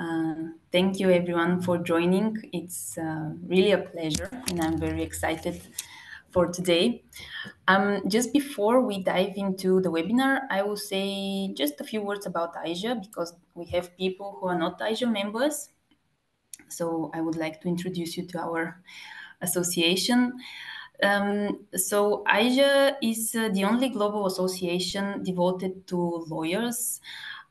Uh, thank you everyone for joining. It's uh, really a pleasure and I'm very excited for today. Um, just before we dive into the webinar, I will say just a few words about AIJA because we have people who are not AIJA members. So I would like to introduce you to our association. Um, so AIJA is uh, the only global association devoted to lawyers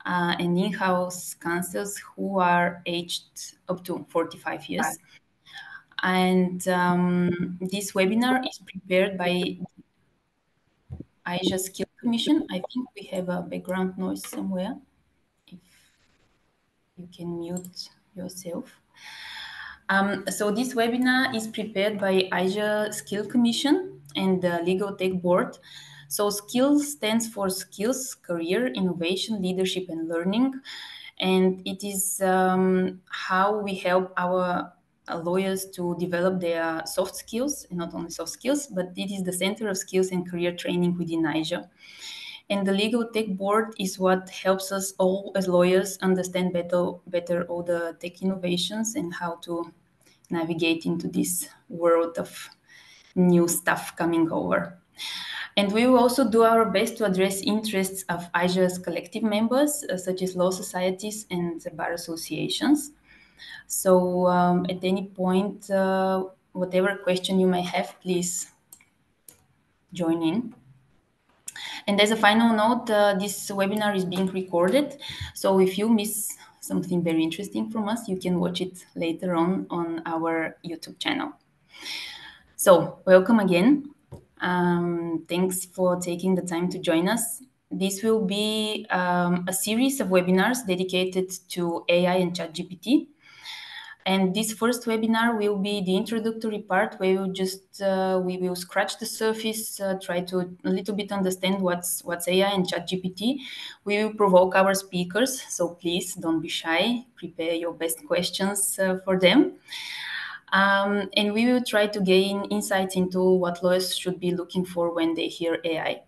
uh, and in-house counsels who are aged up to 45 years. And um, this webinar is prepared by AIJA SCILL Commission. I think we have a background noise somewhere. If you can mute yourself. Um, so this webinar is prepared by AIJA SCILL Commission and the Legal Tech Board. So skills stands for skills, career, innovation, leadership, and learning. And it is um, how we help our lawyers to develop their soft skills, and not only soft skills, but it is the center of skills and career training within AIJA. And the Legal Tech Board is what helps us all as lawyers understand better, better all the tech innovations and how to navigate into this world of new stuff coming over. And we will also do our best to address interests of AIJA's collective members, uh, such as law societies and bar associations. So um, at any point, uh, whatever question you may have, please join in. And as a final note, uh, this webinar is being recorded. So if you miss something very interesting from us, you can watch it later on on our YouTube channel. So welcome again. Um, thanks for taking the time to join us. This will be um, a series of webinars dedicated to AI and ChatGPT. And this first webinar will be the introductory part where we'll just uh, we will scratch the surface, uh, try to a little bit understand what's what's AI and ChatGPT. We will provoke our speakers, so please don't be shy. Prepare your best questions uh, for them. Um, and we will try to gain insights into what lawyers should be looking for when they hear AI.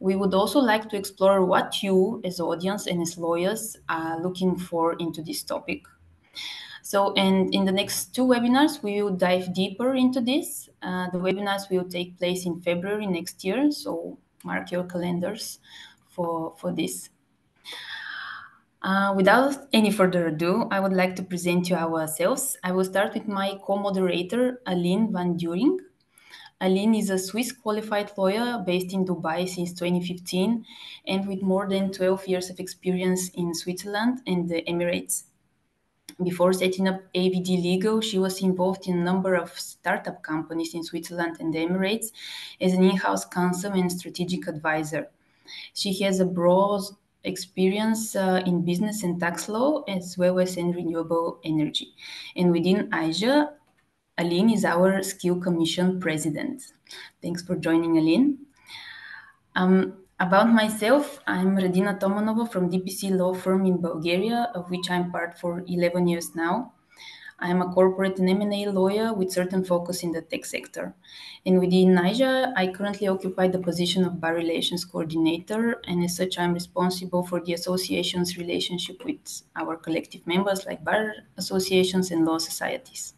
We would also like to explore what you, as audience and as lawyers, are looking for into this topic. So, and in the next two webinars, we will dive deeper into this. Uh, the webinars will take place in February next year, so mark your calendars for, for this. Uh, without any further ado, I would like to present you ourselves. I will start with my co-moderator, Aline Van During. Aline is a Swiss qualified lawyer based in Dubai since 2015 and with more than 12 years of experience in Switzerland and the Emirates. Before setting up AVD Legal, she was involved in a number of startup companies in Switzerland and the Emirates as an in-house counsel and strategic advisor. She has a broad experience uh, in business and tax law as well as in renewable energy. And within AIJA, Aline is our SCILL Commission president. Thanks for joining, Aline. Um, about myself, I'm Radina Tomanova from DPC law firm in Bulgaria, of which I'm part for 11 years now. I'm a corporate and M&A lawyer with certain focus in the tech sector. And within AIJA, I currently occupy the position of bar relations coordinator, and as such, I'm responsible for the association's relationship with our collective members like bar associations and law societies.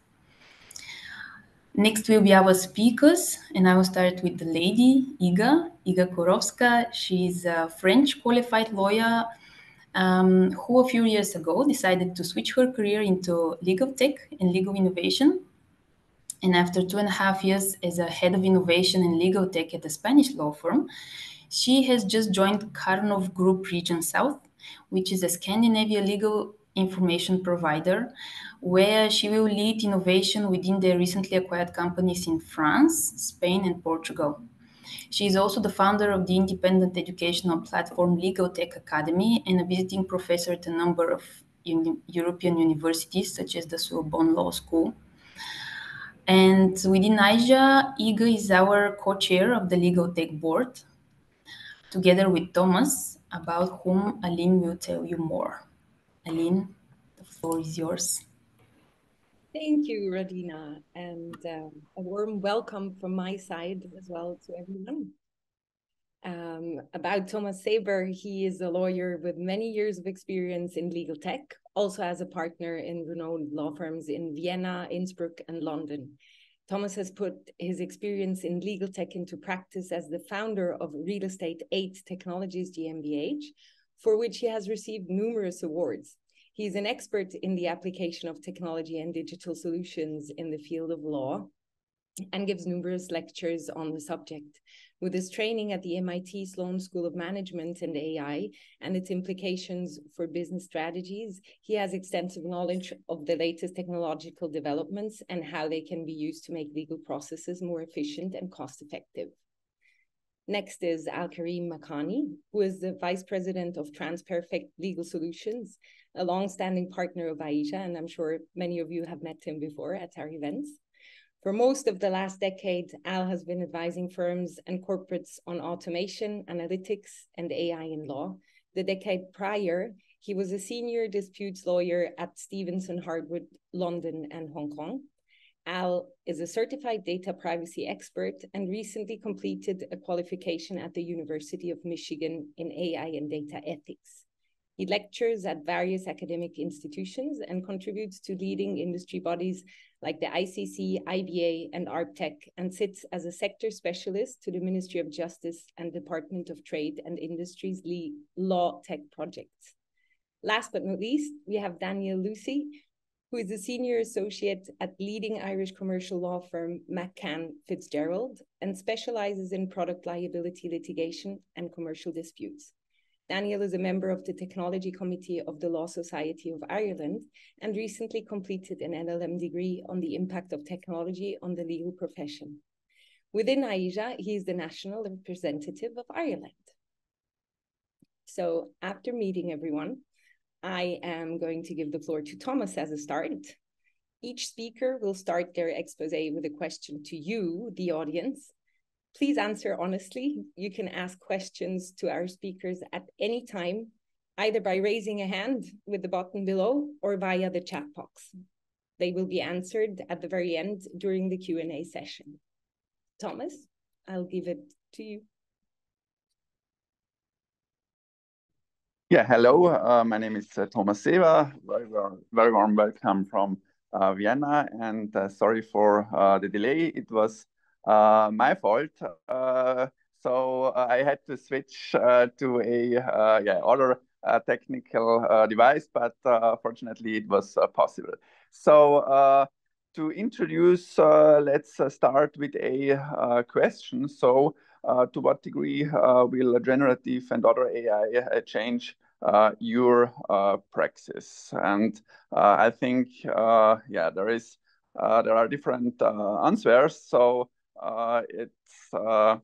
Next will be our speakers, and I will start with the lady, Iga, Iga Kurowska. She's a French qualified lawyer um, who a few years ago decided to switch her career into legal tech and legal innovation. And after two and a half years as a head of innovation and legal tech at a Spanish law firm, she has just joined Karnov Group Region South, which is a Scandinavia legal information provider, where she will lead innovation within the recently acquired companies in France, Spain, and Portugal. She is also the founder of the independent educational platform Legal Tech Academy and a visiting professor at a number of uni European universities, such as the Sorbonne Law School. And within AIJA, Iga is our co-chair of the Legal Tech Board, together with Thomas, about whom Aline will tell you more. Aline, the floor is yours. Thank you, Radina, and um, a warm welcome from my side as well to everyone. Um, about Thomas Seeber, he is a lawyer with many years of experience in legal tech, also as a partner in renowned law firms in Vienna, Innsbruck, and London. Thomas has put his experience in legal tech into practice as the founder of Real Estate 8 Technologies GmbH, for which he has received numerous awards. He's an expert in the application of technology and digital solutions in the field of law and gives numerous lectures on the subject. With his training at the MIT Sloan School of Management and AI and its implications for business strategies, he has extensive knowledge of the latest technological developments and how they can be used to make legal processes more efficient and cost effective. Next is Al Karim Makhani, who is the Vice President of TransPerfect Legal Solutions, a long-standing partner of AIJA, and I'm sure many of you have met him before at our events. For most of the last decade, Al has been advising firms and corporates on automation, analytics, and AI in law. The decade prior, he was a senior disputes lawyer at Stephenson Harwood, London, and Hong Kong. Al is a certified data privacy expert and recently completed a qualification at the University of Michigan in AI and data ethics. He lectures at various academic institutions and contributes to leading industry bodies like the ICC, IBA, and ARPTech, and sits as a sector specialist to the Ministry of Justice and Department of Trade and Industries Law Tech projects. Last but not least, we have Daniel Lucey, who is a senior associate at leading Irish commercial law firm McCann Fitzgerald and specializes in product liability litigation and commercial disputes. Daniel is a member of the Technology Committee of the Law Society of Ireland and recently completed an LLM degree on the impact of technology on the legal profession. Within AIJA, he is the national representative of Ireland. So after meeting everyone, I am going to give the floor to Thomas as a start. Each speaker will start their expose with a question to you, the audience, Please answer honestly. You can ask questions to our speakers at any time, either by raising a hand with the button below or via the chat box. They will be answered at the very end during the Q&A session. Thomas, I'll give it to you. Yeah, hello. Uh, my name is uh, Thomas Seeber. Very, very warm welcome from uh, Vienna, and uh, sorry for uh, the delay. It was uh, my fault. Uh, so uh, I had to switch uh, to a uh, yeah other uh, technical device, but fortunately it was possible. So to introduce, let's start with a question. So. Uh, to what degree uh, will generative and other AI uh, change your praxis? And I think, yeah, there is there are different answers. So uh, it's uh,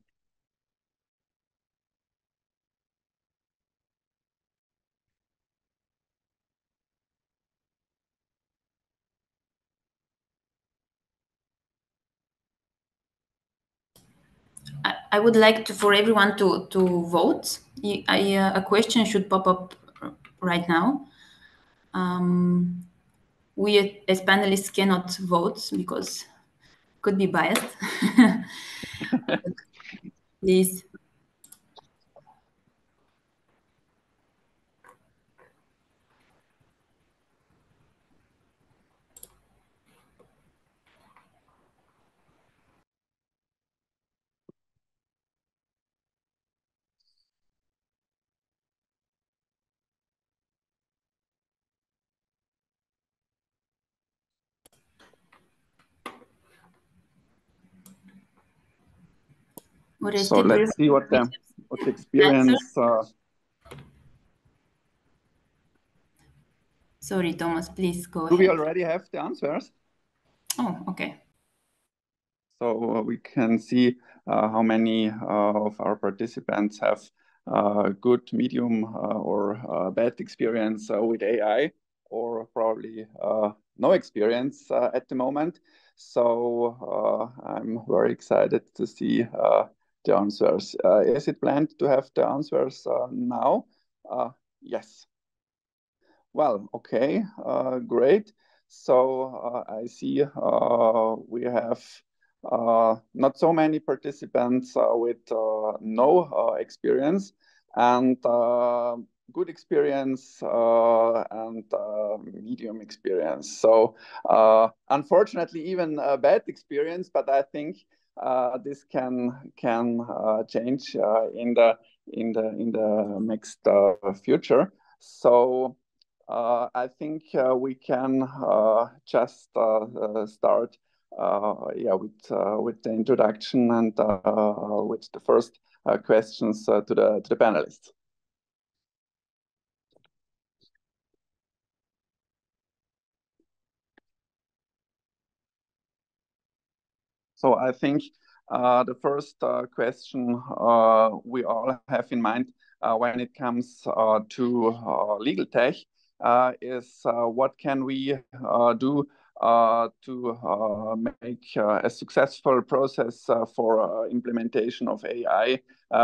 I would like to, for everyone to, to vote. I, uh, a question should pop up right now. Um, we as panelists cannot vote because could be biased. Please. So let's see what the what the experience. Uh... Sorry, Thomas, please go. Do ahead. we already have the answers? Oh, okay. So uh, we can see uh, how many uh, of our participants have uh, good, medium, uh, or bad experience with AI, or probably no experience at the moment. So I'm very excited to see the answers. Uh, is it planned to have the answers uh, now? Uh, yes. Well, okay, uh, great. So uh, I see uh, we have not so many participants with no experience and good experience and medium experience. So unfortunately, even a bad experience, but I think Uh, this can can uh, change uh, in the in the in the next future. So uh, I think uh, we can uh, just start yeah, with, with the introduction and with the first questions to, the, to the panelists. So I think uh, the first uh, question uh, we all have in mind uh, when it comes uh, to uh, legal tech is what can we do uh, to uh, make uh, a successful process for implementation of AI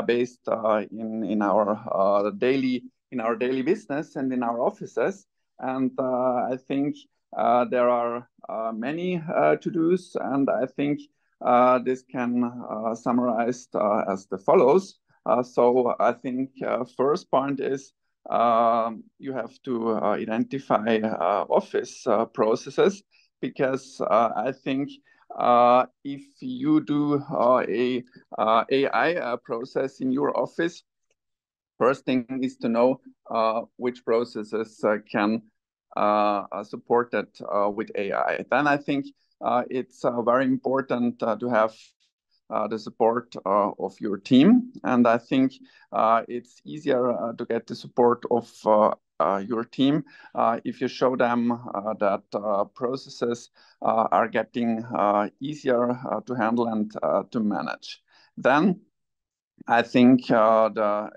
based in in our daily in our daily business and in our offices. And I think there are many to dos, and I think this can summarize as the follows. so I think first point is um, you have to uh, identify uh, office uh, processes because I think if you do a AI process in your office, first thing is to know which processes can uh, that uh, with AI. Then I think uh, Uh, it's uh, very important uh, to have uh, the support uh, of your team. And I think uh, it's easier to get the support of your team if you show them that processes are getting easier to handle and to manage. Then I think uh, the,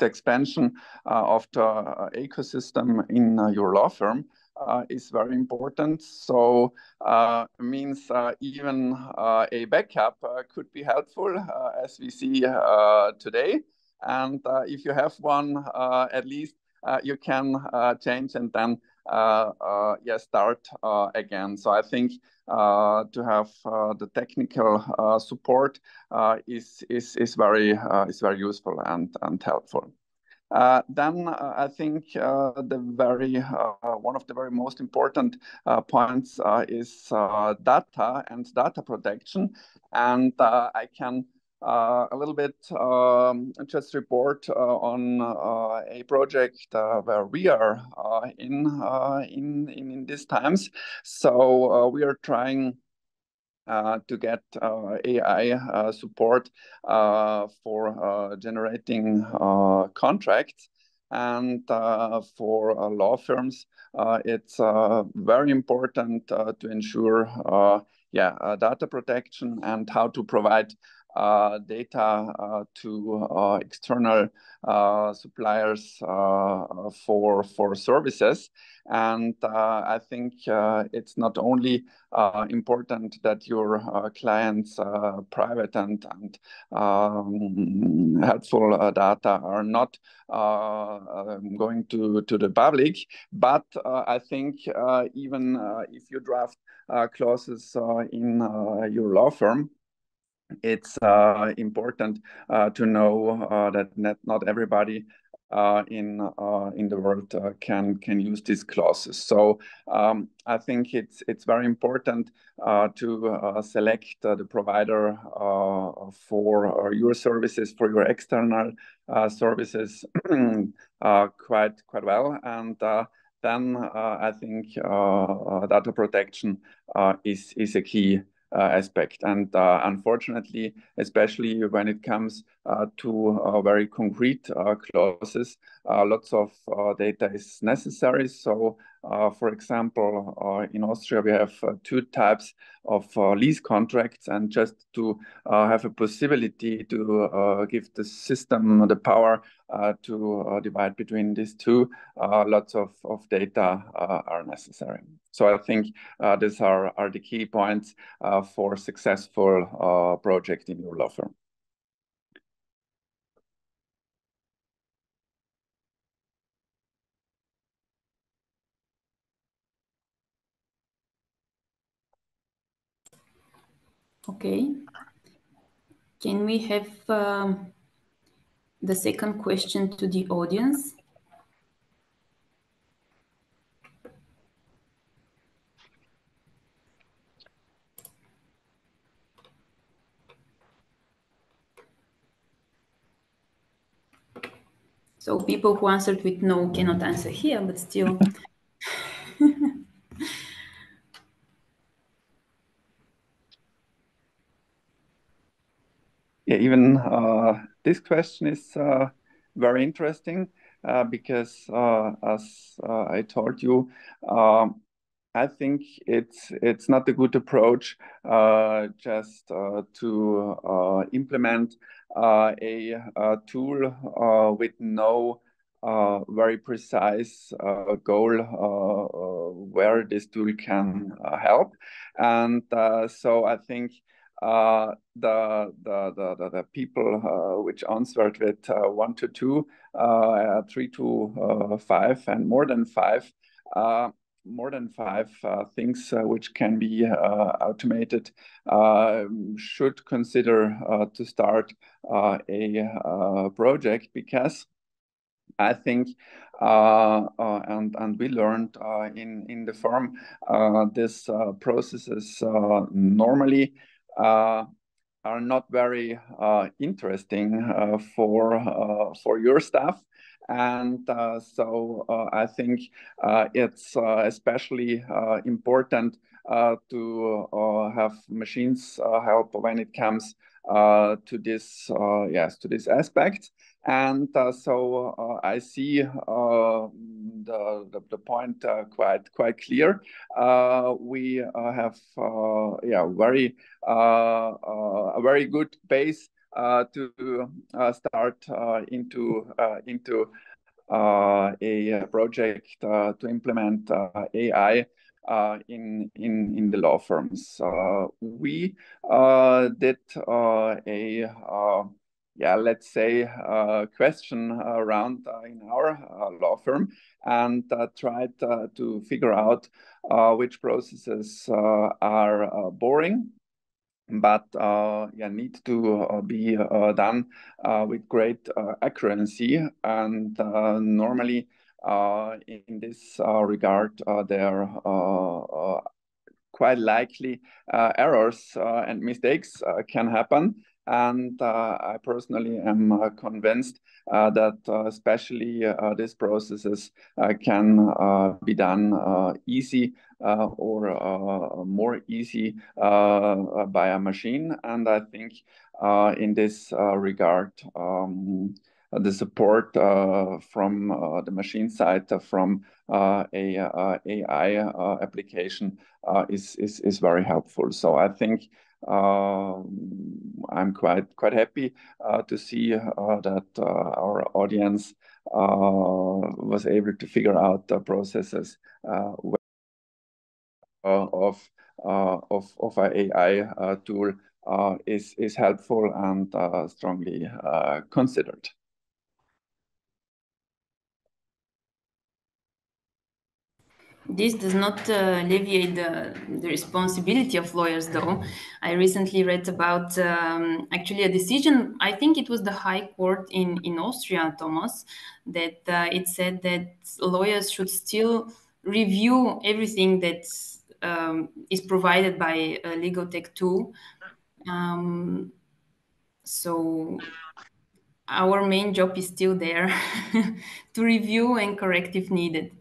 expansion uh, of the ecosystem in uh, your law firm uh, is very important. So uh, means uh, even uh, a backup uh, could be helpful uh, as we see today. And if you have one, at least you can change and then yeah start again. So I think to have the technical support is is is very is very useful and and helpful. Uh, then uh, I think uh, the very one of the very most important points is data and data protection, and I can uh, a little bit um, just report uh, on uh, a project where we are in, in, in these times. So we are trying uh, Uh, to get uh, AI uh, support uh, for uh, generating contracts. And for law firms, it's very important to ensure yeah, data protection and how to provide uh, Uh, data uh, to uh, external uh, suppliers uh, for for services. And I think it's not only important that your clients' private and and um, helpful data are not um, going to to the public, but I think even if you draft clauses in your law firm it's uh, important uh, to know uh, that not, not everybody uh, in uh, in the world uh, can can use these clauses. So um, I think it's it's very important to select the provider for your services for your external services quite quite well and. then I think data protection is is a key aspect. And uh, unfortunately, especially when it comes uh, Uh, to uh, very concrete uh, clauses, lots of data is necessary. So, for example, in Austria, we have two types of lease contracts. And just to have a possibility to give the system the power to divide between these two, lots of, of data are necessary. So I think uh, these are, are the key points uh, for successful uh, project in your law firm. Okay. Can we have um, the second question to the audience? So people who answered with no cannot answer here, but still. yeah, even uh, this question is uh, very interesting uh, because, uh, as uh, I told you, um, I think it's it's not a good approach uh, just to implement a, a, tool with no very precise goal where this tool can help. And so I think Uh, the, the, the, the, people uh, which answered with uh, one to two, uh, uh, three to five, and more than five, more than five things which can be automated should consider to start a project because I think, uh, uh, and and we learned uh, in in the firm, this processes normally Uh, are not very uh, interesting uh, for for your staff. And uh, so uh, I think uh, it's especially important to have machines help when it comes to this yes to this aspect. And uh, so uh, I see uh, the, the, the, point uh, quite quite clear. Uh, we uh, have yeah very a very good base to start into into a project to implement AI uh, in in in the law firms. Uh, we uh, did a yeah, let's say, uh, question around uh, in our uh, law firm and uh, tried uh, to figure out uh, which processes are boring but uh, yeah, need to uh, be uh, done with great accuracy. And normally, in this regard, there are quite likely errors and mistakes can happen. And uh, I personally am uh, convinced uh, that uh, especially uh, these processes uh, can be done easy or more easy by a machine. And I think in this regard, um, the support uh, from uh, the machine side uh, from a AI application is, is is very helpful. So I think Um, I'm quite quite happy uh, to see uh, that uh, our audience uh, was able to figure out the processes uh, uh, of of of our AI tool is is helpful and strongly considered. This does not uh, alleviate the, the, responsibility of lawyers, though. I recently read about um, actually a decision, I think it was the High Court in, in Austria, Thomas, that uh, it said that lawyers should still review everything that um, is provided by a legal tech tool. Um, so our main job is still there to review and correct if needed.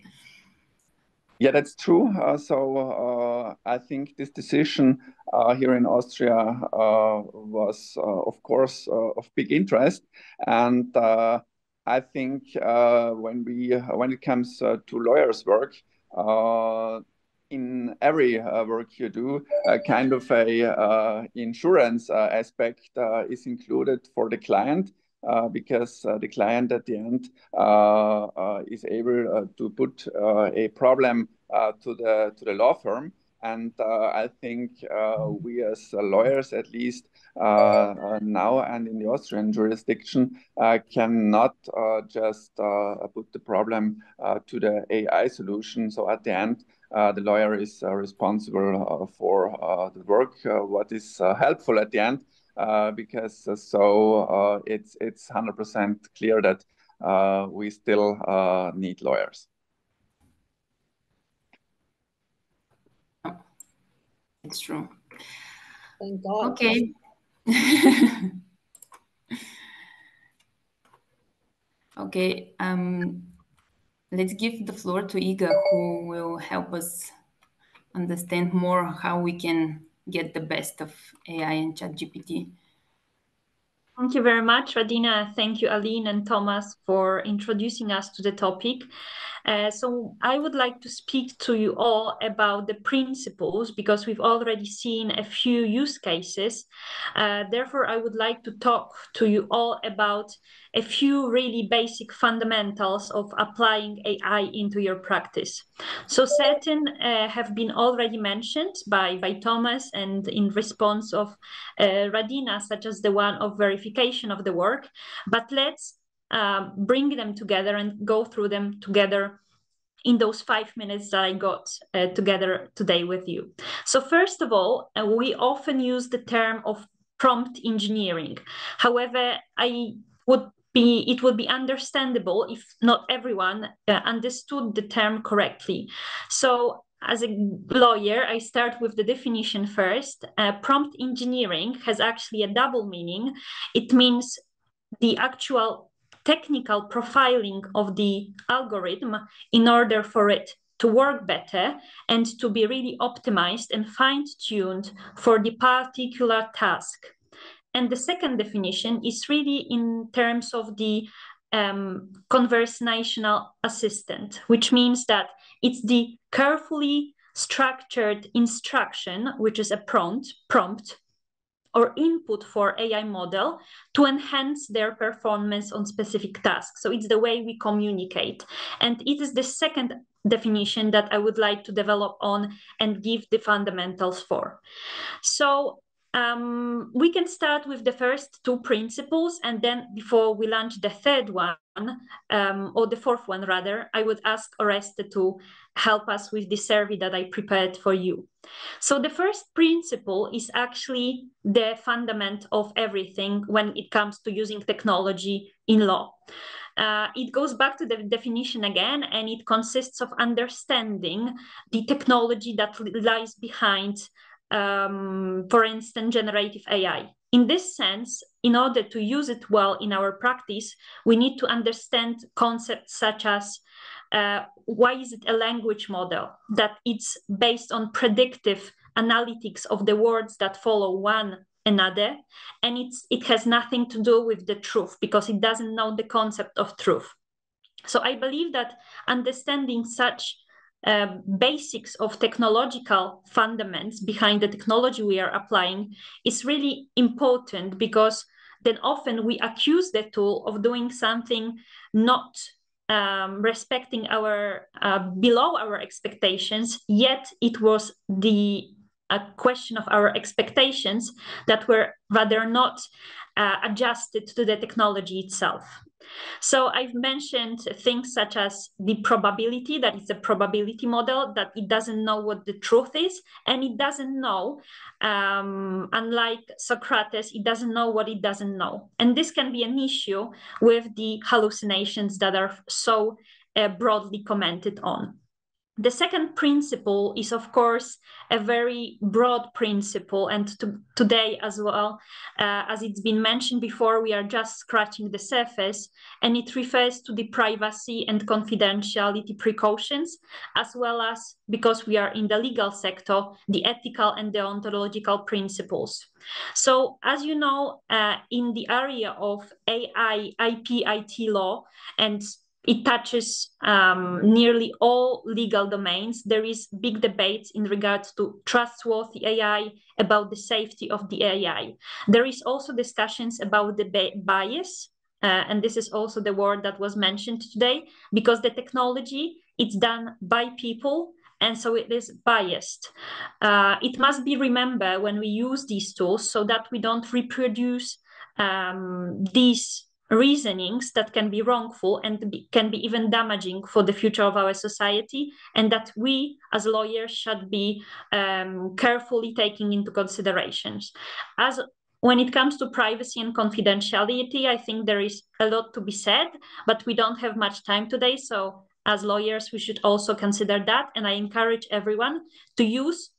Yeah, that's true. Uh, so uh, I think this decision uh, here in Austria uh, was, uh, of course, uh, of big interest, and I think when we when it comes to lawyers' work, in every work you do, a kind of a insurance aspect is included for the client. Uh, because uh, the client at the end uh, uh is able uh, to put uh, a problem to the to the law firm and I think we as lawyers, at least now and in the Austrian jurisdiction, cannot just put the problem to the AI solution. So at the end, the lawyer is responsible for the work, what is helpful at the end, Uh, because uh, so uh, it's it's 100% clear that we still need lawyers. It's true. Thank God. Okay. Okay, um, let's give the floor to Iga, who will help us understand more how we can get the best of AI and ChatGPT. Thank you very much, Radina. Thank you, Aline and Thomas, for introducing us to the topic. Uh, so I would like to speak to you all about the principles, because we've already seen a few use cases. Uh, therefore, I would like to talk to you all about a few really basic fundamentals of applying AI into your practice. So certain uh, have been already mentioned by Thomas and in response of Radina, such as the one of verification of the work. But let's Um, bring them together and go through them together in those five minutes that I got uh, together today with you. So first of all, uh, we often use the term of prompt engineering. However, I would be, it would be understandable if not everyone uh, understood the term correctly. So as a lawyer, I start with the definition first. Prompt engineering has actually a double meaning. It means the actual technical profiling of the algorithm in order for it to work better and to be really optimized and fine-tuned for the particular task. And the second definition is really in terms of the um, conversational assistant, which means that it's the carefully structured instruction, which is a prompt, prompt or input for AI model to enhance their performance on specific tasks. So it's the way we communicate. And it is the second definition that I would like to develop on and give the fundamentals for. So Um, we can start with the first two principles, and then before we launch the third one, um, or the fourth one rather, I would ask Oreste to help us with the survey that I prepared for you. So the first principle is actually the fundament of everything when it comes to using technology in law. Uh, it goes back to the definition again, and it consists of understanding the technology that lies behind, Um, for instance, generative AI. In this sense, in order to use it well in our practice, we need to understand concepts such as uh, why is it a language model, that it's based on predictive analytics of the words that follow one another, and it's it has nothing to do with the truth because it doesn't know the concept of truth. So I believe that understanding such Uh, basics of technological fundamentals behind the technology we are applying is really important because then often we accuse the tool of doing something not um, respecting our uh, below our expectations, yet it was the question of our expectations that were rather not uh, adjusted to the technology itself. So I've mentioned things such as the probability, that it's a probability model, that it doesn't know what the truth is, and it doesn't know, um, unlike Socrates, it doesn't know what it doesn't know. And this can be an issue with the hallucinations that are so uh, broadly commented on. The second principle is, of course, a very broad principle, and today as well, uh, as it's been mentioned before, we are just scratching the surface, and it refers to the privacy and confidentiality precautions, as well as, because we are in the legal sector, the ethical and deontological principles. So as you know, uh, in the area of AI, IP, IT law, and it touches nearly all legal domains, there is big debates in regards to trustworthy AI, about the safety of the AI. There is also discussions about the bias, and this is also the word that was mentioned today, because the technology, it's done by people, and so it is biased. Uh, it must be remembered when we use these tools so that we don't reproduce um, these reasonings that can be wrongful and be, can be even damaging for the future of our society and that we as lawyers should be um, carefully taking into considerations. As when it comes to privacy and confidentiality i think there is a lot to be said but we don't have much time today so as lawyers we should also consider that and i encourage everyone to use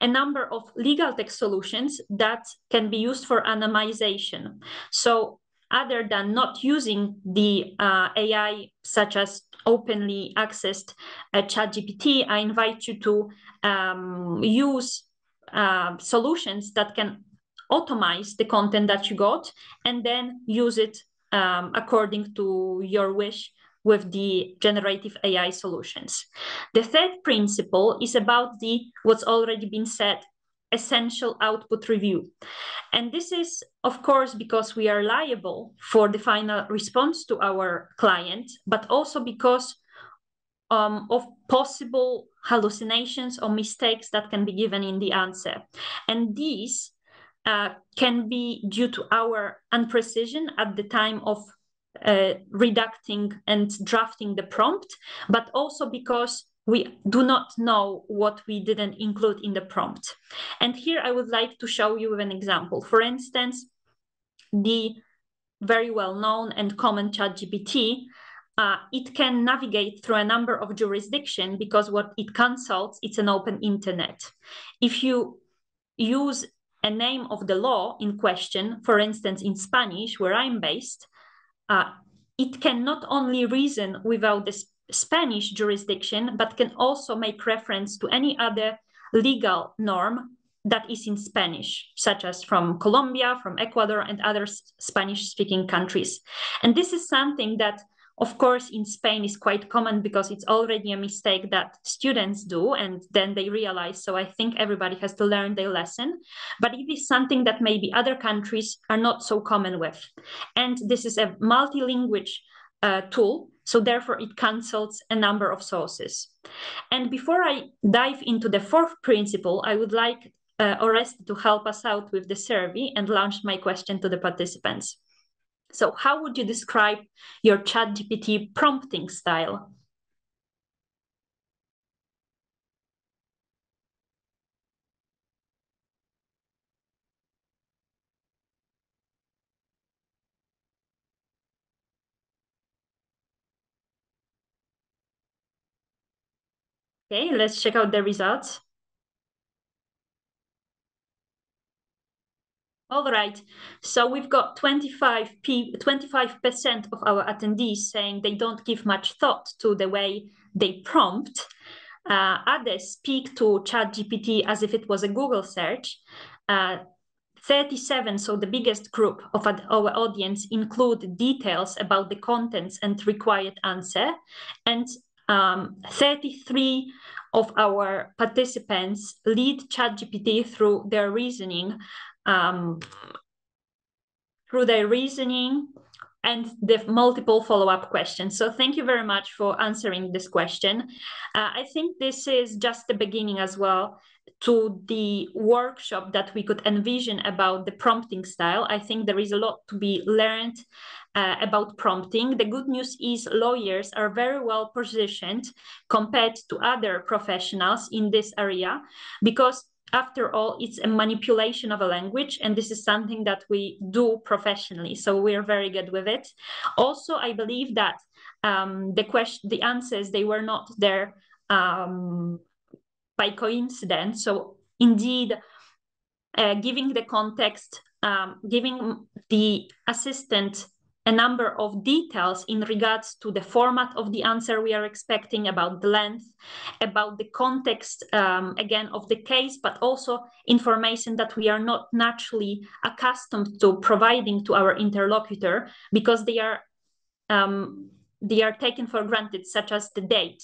a number of legal tech solutions that can be used for anonymization. So other than not using the uh, AI such as openly accessed uh, ChatGPT, I invite you to um, use uh, solutions that can automate the content that you got and then use it um, according to your wish with the generative AI solutions. The third principle is about the what's already been said essential output review. And this is, of course, because we are liable for the final response to our client, but also because um, of possible hallucinations or mistakes that can be given in the answer. And these uh, can be due to our unprecision at the time of uh, redacting and drafting the prompt, but also because we do not know what we didn't include in the prompt. And here I would like to show you an example. For instance, the very well-known and common ChatGPT, uh, it can navigate through a number of jurisdictions because what it consults, it's an open internet. If you use a name of the law in question, for instance, in Spanish, where I'm based, uh, it can not only reason without the Spanish jurisdiction, but can also make reference to any other legal norm that is in Spanish, such as from Colombia, from Ecuador, and other Spanish speaking countries. And this is something that, of course, in Spain is quite common because it's already a mistake that students do, and then they realize. So I think everybody has to learn their lesson. But it is something that maybe other countries are not so common with. And this is a multilingual uh, tool so therefore it cancels a number of sources. And before I dive into the fourth principle, I would like uh, Oreste to help us out with the survey and launch my question to the participants. So how would you describe your ChatGPT prompting style? Okay, let's check out the results. All right, so we've got 25 25% of our attendees saying they don't give much thought to the way they prompt. Uh, others speak to ChatGPT as if it was a Google search. Uh, 37, so the biggest group of our audience, include details about the contents and required answer. And um, 33 of our participants lead ChatGPT through their reasoning, um, through their reasoning and the multiple follow-up questions. So thank you very much for answering this question. Uh, I think this is just the beginning as well to the workshop that we could envision about the prompting style. I think there is a lot to be learned uh, about prompting. The good news is lawyers are very well positioned compared to other professionals in this area because after all, it's a manipulation of a language, and this is something that we do professionally. So we're very good with it. Also, I believe that um, the question, the answers, they were not there um, by coincidence. So indeed, uh, giving the context, um, giving the assistant a number of details in regards to the format of the answer we are expecting, about the length, about the context, um, again, of the case, but also information that we are not naturally accustomed to providing to our interlocutor because they are um, they are taken for granted, such as the date,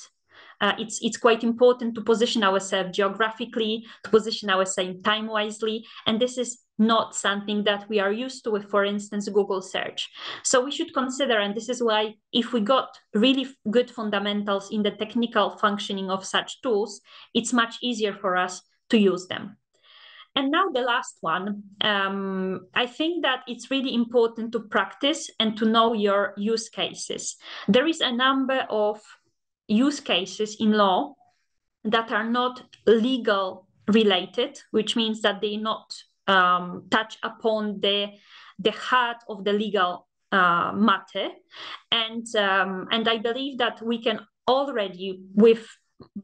uh, it's it's quite important to position ourselves geographically, to position ourselves time wisely, and this is not something that we are used to with, for instance, Google search. So we should consider, and this is why if we got really good fundamentals in the technical functioning of such tools, it's much easier for us to use them. And now the last one. Um, I think that it's really important to practice and to know your use cases. There is a number of use cases in law that are not legal related, which means that they not um, touch upon the the heart of the legal uh, matter, and um, and I believe that we can already, with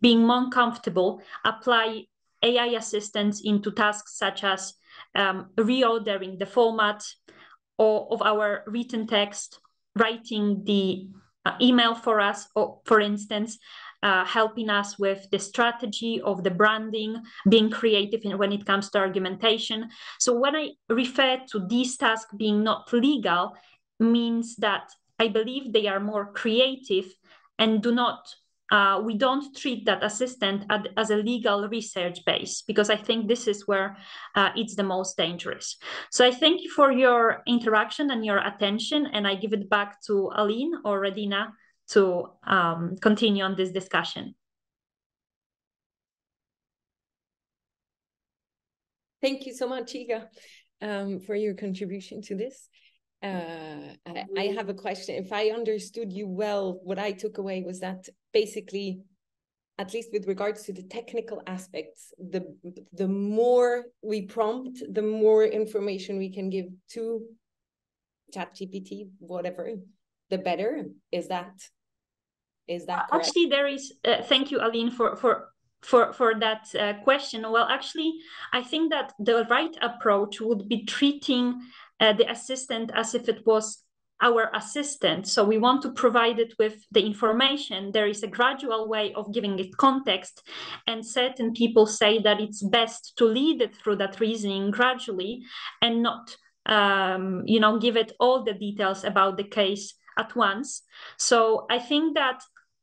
being more comfortable, apply AI assistance into tasks such as um, reordering the format or, of our written text, writing the uh, email for us, or for instance, uh, helping us with the strategy of the branding, being creative in, when it comes to argumentation. So when I refer to these tasks being not legal, means that I believe they are more creative and do not uh, we don't treat that assistant ad, as a legal research base because I think this is where uh, it's the most dangerous. So I thank you for your interaction and your attention, and I give it back to Aline or Radina to um, continue on this discussion. Thank you so much, Iga, um, for your contribution to this. Uh, I, I have a question. If I understood you well, what I took away was that basically, at least with regards to the technical aspects, the the more we prompt, the more information we can give to ChatGPT, whatever, the better. Is that is that correct? actually there is? Uh, thank you, Aline, for for for for that uh, question. Well, actually, I think that the right approach would be treating uh, the assistant as if it was our assistant. So we want to provide it with the information. There is a gradual way of giving it context. And certain people say that it's best to lead it through that reasoning gradually and not, um, you know, give it all the details about the case at once. So I think that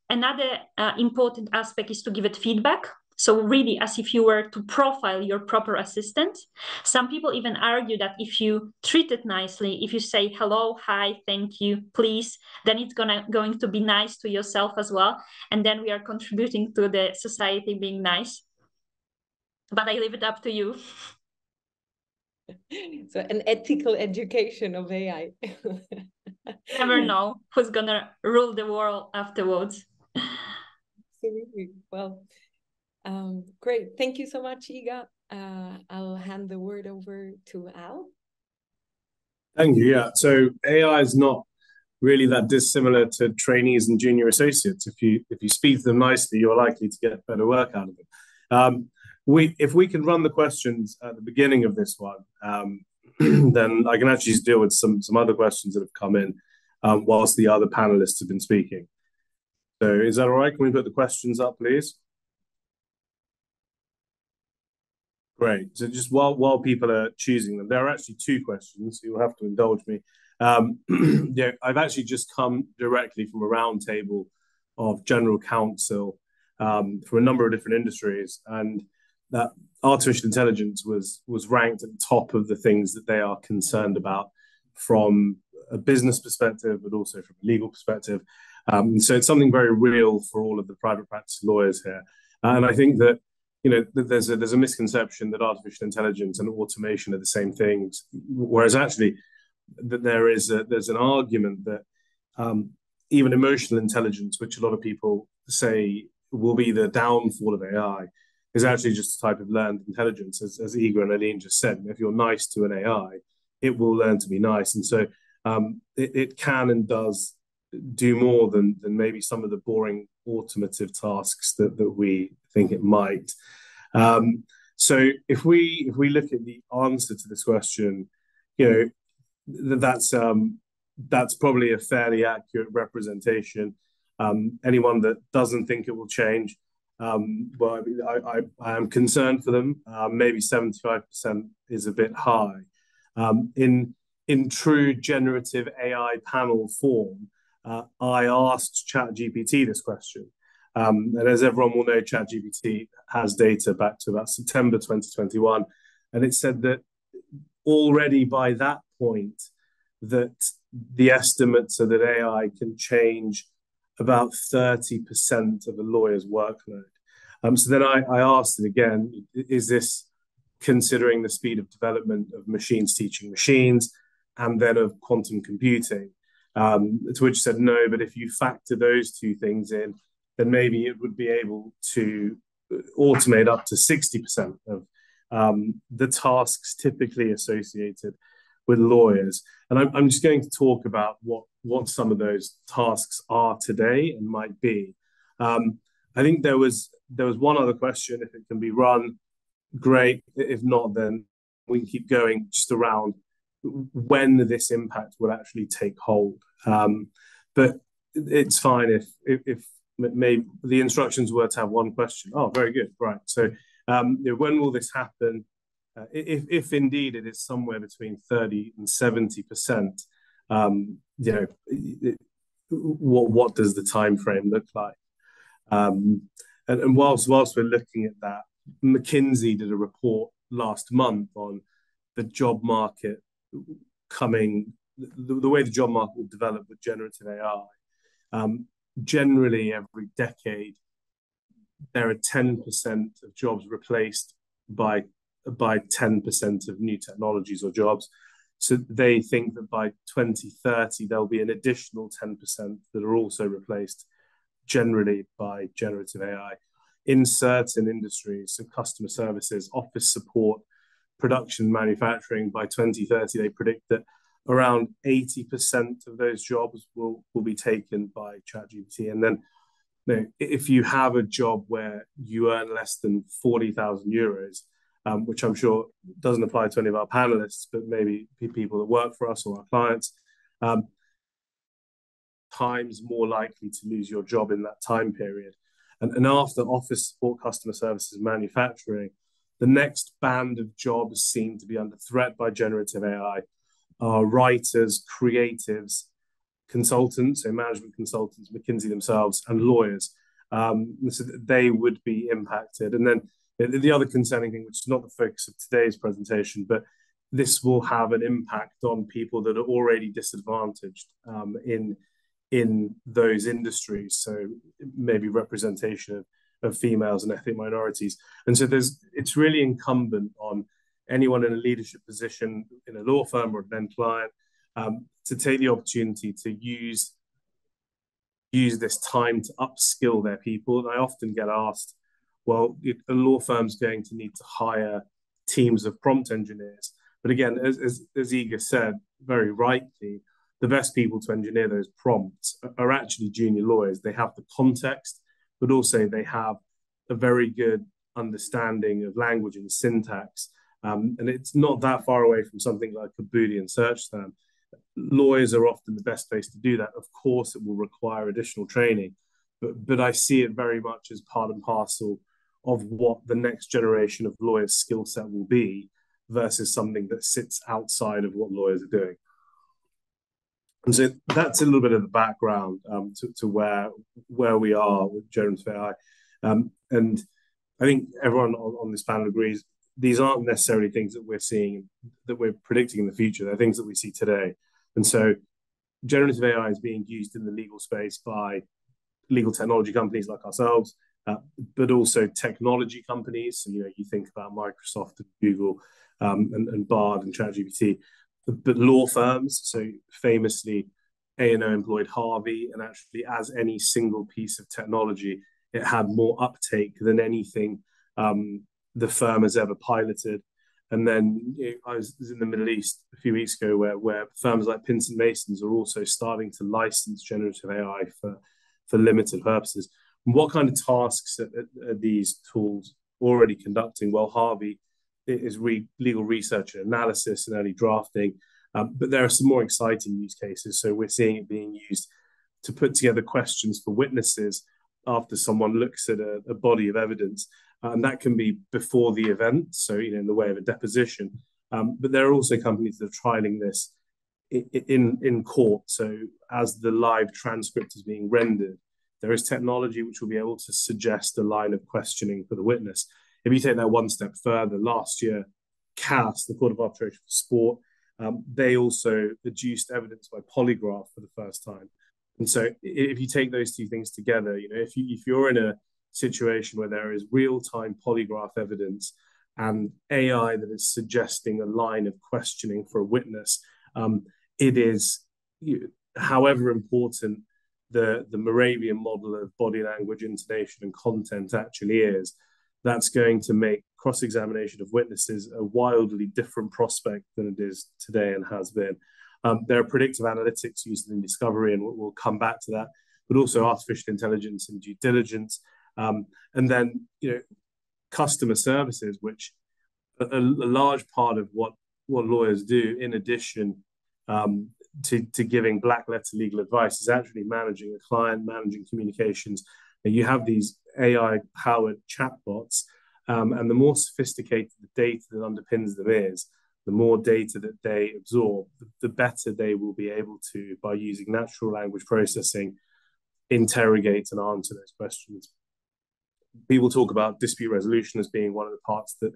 another uh, important aspect is to give it feedback. So really, as if you were to profile your proper assistant. Some people even argue that if you treat it nicely, if you say hello, hi, thank you, please, then it's gonna going to be nice to yourself as well, and then we are contributing to the society being nice. But I leave it up to you. so an ethical education of AI. Never know who's gonna rule the world afterwards. Absolutely. Well, um, great. Thank you so much, Iga. Uh, I'll hand the word over to Al. Thank you. Yeah. So AI is not really that dissimilar to trainees and junior associates. If you if you speak to them nicely, you're likely to get better work out of them. Um, we if we can run the questions at the beginning of this one, um, then I can actually deal with some some other questions that have come in um, whilst the other panelists have been speaking. So is that all right? Can we put the questions up, please? Great. So just while while people are choosing them, there are actually two questions. You'll have to indulge me. Um, yeah, I've actually just come directly from a roundtable of general counsel um, for a number of different industries, and that artificial intelligence was was ranked at the top of the things that they are concerned about from a business perspective, but also from a legal perspective. Um, so it's something very real for all of the private practice lawyers here, and I think that you know, there's a there's a misconception that artificial intelligence and automation are the same things, whereas actually that there is a, there's an argument that um, even emotional intelligence, which a lot of people say will be the downfall of AI, is actually just a type of learned intelligence, as, as Iga and Aline just said. If you're nice to an AI, it will learn to be nice, and so um, it, it can and does do more than than maybe some of the boring automative tasks that that we think it might. Um, so if we if we look at the answer to this question, you know, that's um, that's probably a fairly accurate representation. Um, anyone that doesn't think it will change, um, well, I, I, I, am concerned for them. Uh, maybe 75% is a bit high. Um, in in true generative AI panel form, uh, I asked ChatGPT this question. Um, and as everyone will know, ChatGPT has data back to about September 2021. And it said that already by that point that the estimates are that AI can change about 30% of a lawyer's workload. So then I asked it again, is this considering the speed of development of machines teaching machines and then of quantum computing? To which said no, but if you factor those two things in, then maybe it would be able to automate up to 60% of um, the tasks typically associated with lawyers. And I'm just going to talk about what what some of those tasks are today and might be. Um, I think there was there was one other question. If it can be run, great. If not, then we can keep going just around when this impact will actually take hold. Um, but it's fine if if maybe the instructions were to have one question. Oh, very good. Right. So um, when will this happen? Uh, if if indeed it is somewhere between 30 and 70%, um, you know, what what does the time frame look like? Um, and whilst whilst we're looking at that, McKinsey did a report last month on the job market coming, the way the job market will develop with generative AI. Um, Generally, every decade, there are 10% of jobs replaced by by 10% of new technologies or jobs. So they think that by 2030, there'll be an additional 10% that are also replaced generally by generative AI in certain industries, so customer services, office support, production, manufacturing. By 2030, they predict that around 80% of those jobs will will be taken by ChatGPT. And then if you have a job where you earn less than 40,000 euros, um, which I'm sure doesn't apply to any of our panelists, but maybe people that work for us or our clients, um, times more likely to lose your job in that time period. And after office support, customer services, manufacturing, the next band of jobs seem to be under threat by generative AI are writers, creatives, consultants, so management consultants, McKinsey themselves, and lawyers. Um, so they would be impacted. And then the other concerning thing, which is not the focus of today's presentation, but this will have an impact on people that are already disadvantaged um, in in those industries. So maybe representation of females and ethnic minorities. And so there's it's really incumbent on anyone in a leadership position in a law firm or an end client um, to take the opportunity to use use this time to upskill their people. And I often get asked, well, a law firm's going to need to hire teams of prompt engineers. But again, as as Iga said very rightly, the best people to engineer those prompts are actually junior lawyers. They have the context, but also they have a very good understanding of language and syntax. Um, and it's not that far away from something like a Boolean search term. Lawyers are often the best place to do that. Of course, it will require additional training, but but I see it very much as part and parcel of what the next generation of lawyers' skill set will be versus something that sits outside of what lawyers are doing. And so that's a little bit of the background um, to where where we are with generative AI. Um, and I think everyone on this panel agrees these aren't necessarily things that we're seeing that we're predicting in the future. They're things that we see today. And so generative AI is being used in the legal space by legal technology companies like ourselves, uh, but also technology companies. So you know, you think about Microsoft and Google um, and Bard and ChatGPT, but law firms. So famously, A&O employed Harvey, and actually, as any single piece of technology, it had more uptake than anything um, the firm has ever piloted. And then I was in the Middle East a few weeks ago where where firms like Pinsent Masons are also starting to license generative AI for limited purposes. What kind of tasks are these tools already conducting? Well, Harvey is legal research and analysis and early drafting, um, but there are some more exciting use cases. So we're seeing it being used to put together questions for witnesses after someone looks at a body of evidence. And that can be before the event, so you know in the way of a deposition. But there are also companies that are trialing this in in court. So as the live transcript is being rendered, there is technology which will be able to suggest a line of questioning for the witness. If you take that one step further, last year, CAS, the Court of Arbitration for Sport, um, they also adduced evidence by polygraph for the first time. And so, if you take those two things together, you know, if you if you're in a situation where there is real time polygraph evidence and AI that is suggesting a line of questioning for a witness, um, it is, however important the the Mehrabian model of body language, intonation, and content actually is, that's going to make cross examination of witnesses a wildly different prospect than it is today and has been. Um, there are predictive analytics used in discovery, and we'll, we'll, come back to that, but also artificial intelligence and due diligence. Um, and then, you know, customer services, which a, a, large part of what, what lawyers do, in addition um, to, to giving black letter legal advice, is actually managing a client, managing communications. And you have these AI powered chatbots, um, and the more sophisticated the data that underpins them is, the more data that they absorb, the better they will be able to, by using natural language processing, interrogate and answer those questions. People talk about dispute resolution as being one of the parts that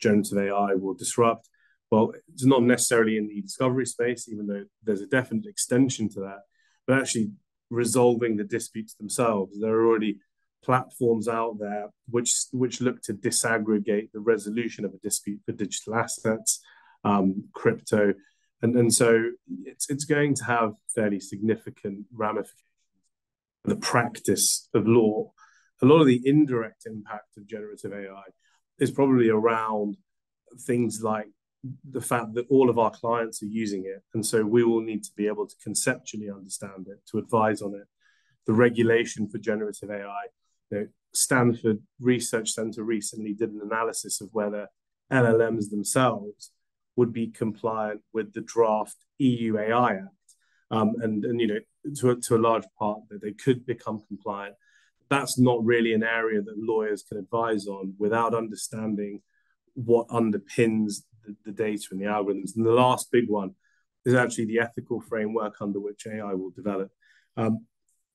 generative AI will disrupt. Well, it's not necessarily in the discovery space, even though there's a definite extension to that, but actually resolving the disputes themselves. There are already platforms out there which which look to disaggregate the resolution of a dispute for digital assets um, crypto, and and so it's it's going to have fairly significant ramifications for the practice of law. A lot of the indirect impact of generative AI is probably around things like the fact that all of our clients are using it, and so we will need to be able to conceptually understand it, to advise on it. The regulation for generative AI. You know, Stanford Research Center recently did an analysis of whether LLMs themselves would be compliant with the draft EU AI Act. Um, and, and, you know, to a, to a large part, that they could become compliant. That's not really an area that lawyers can advise on without understanding what underpins the, the data and the algorithms. And the last big one is actually the ethical framework under which AI will develop. Um,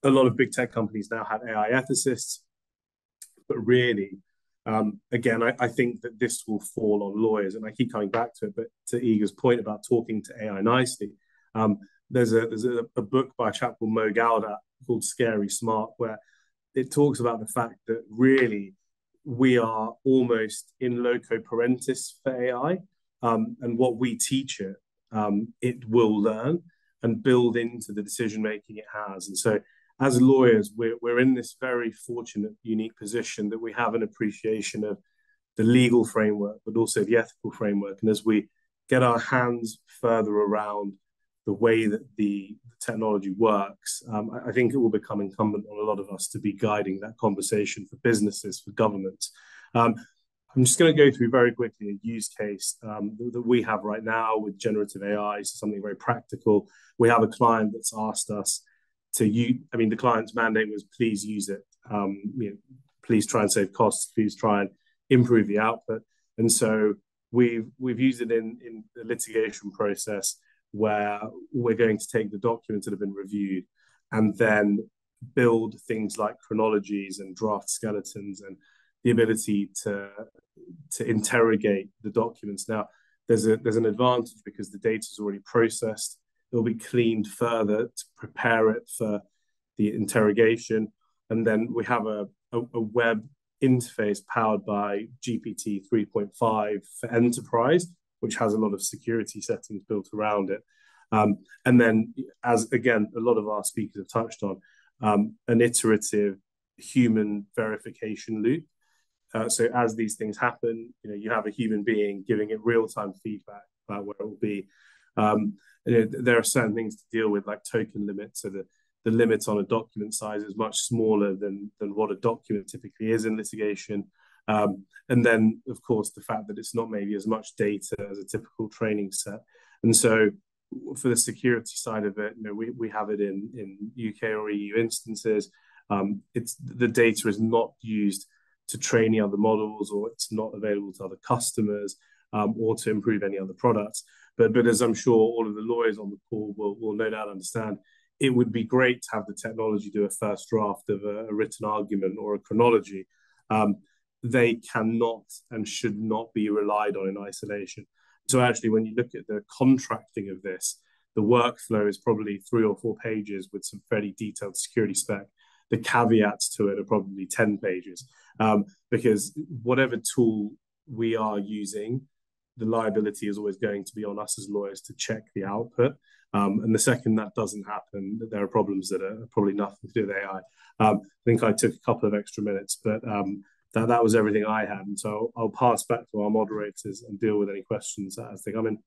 a lot of big tech companies now have AI ethicists, but really um, again, I, I, think that this will fall on lawyers, and I keep coming back to it. But to Iga's point about talking to AI nicely, um, there's a there's a, a, book by a chap called Mo Gawdat called Scary Smart, where it talks about the fact that really we are almost in loco parentis for AI, um, and what we teach it, um, it will learn and build into the decision making it has. And so as lawyers, we're, we're in this very fortunate, unique position that we have an appreciation of the legal framework, but also the ethical framework. And as we get our hands further around the way that the technology works, um, I, I, think it will become incumbent on a lot of us to be guiding that conversation for businesses, for governments. Um, I'm just going to go through very quickly a use case um, that, that, we have right now with generative AI, so something very practical. We have a client that's asked us to use. I mean, the client's mandate was please use it. Um, you know, please try and save costs. Please try and improve the output. And so we've we've used it in in the litigation process where we're going to take the documents that have been reviewed and then build things like chronologies and draft skeletons and the ability to to interrogate the documents. Now, there's a there's an advantage because the data is already processed It'll be cleaned further to prepare it for the interrogation. And then we have a, a, a web interface powered by GPT 3.5 for enterprise, which has a lot of security settings built around it. Um, and then, as again, a lot of our speakers have touched on, um, an iterative human verification loop. Uh, so as these things happen, you know, you have a human being giving it real-time feedback about where it will be. Um, you know, there are certain things to deal with, like token limits. So the, the limit on a document size is much smaller than, than what a document typically is in litigation. Um, and then, of course, the fact that it's not maybe as much data as a typical training set. And so, for the security side of it, you know, we, we have it in, in UK or EU instances. Um, it's the data is not used to train any other models, or it's not available to other customers, um, or to improve any other products. But but as I'm sure all of the lawyers on the call will, will no doubt understand, it would be great to have the technology do a first draft of a, a written argument or a chronology. Um, they cannot and should not be relied on in isolation. So actually, when you look at the contracting of this, the workflow is probably three or four pages with some fairly detailed security spec. The caveats to it are probably 10 pages um, because whatever tool we are using, the liability is always going to be on us as lawyers to check the output. Um, and the second that doesn't happen, there are problems that are probably nothing to do with AI. Um, I think I took a couple of extra minutes, but um, that, that was everything I had. And so I'll pass back to our moderators and deal with any questions as they come in.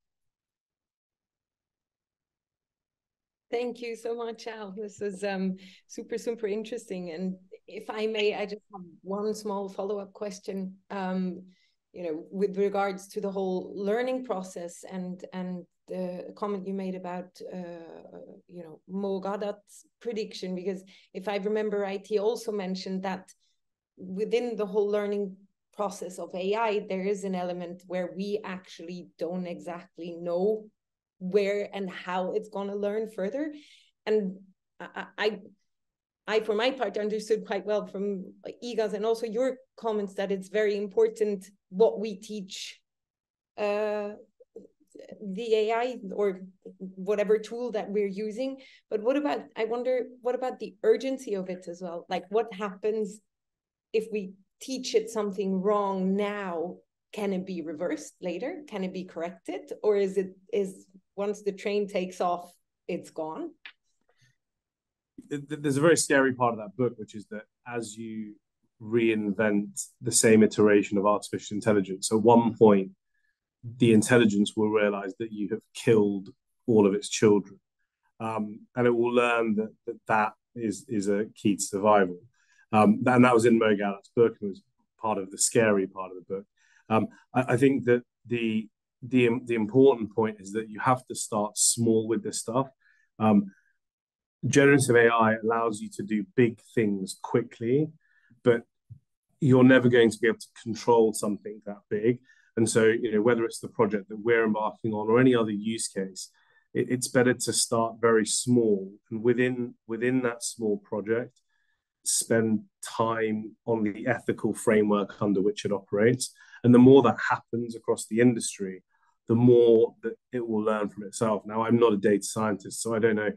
Thank you so much, Al. This is um, super, super interesting. And if I may, I just have one small follow-up question. Um, you know, with regards to the whole learning process and and the comment you made about uh, you know Mo Gawdat's prediction, because if I remember right, he also mentioned that within the whole learning process of AI, there is an element where we actually don't exactly know where and how it's going to learn further. And I, I, I, for my part, understood quite well from Iga's and also your comments that it's very important what we teach uh, the AI or whatever tool that we're using. But what about, I wonder, what about the urgency of it as well? Like what happens if we teach it something wrong now can it be reversed later? Can it be corrected? Or is it is once the train takes off it's gone? There's a very scary part of that book which is that as you reinvent the same iteration of artificial intelligence at one point the intelligence will realize that you have killed all of its children. Um, and it will learn that, that that is is a key to survival um, and that was in Mo Gawdat's book and was part of the scary part of the book. Um, I, I, think that the the the important point is that you have to start small with this stuff. Um, generative AI allows you to do big things quickly, but you're never going to be able to control something that big. And so, you know, whether it's the project that we're embarking on or any other use case, it, it's better to start very small. And within within that small project, spend time on the ethical framework under which it operates. And the more that happens across the industry, the more that it will learn from itself. Now, I'm not a data scientist, so I don't know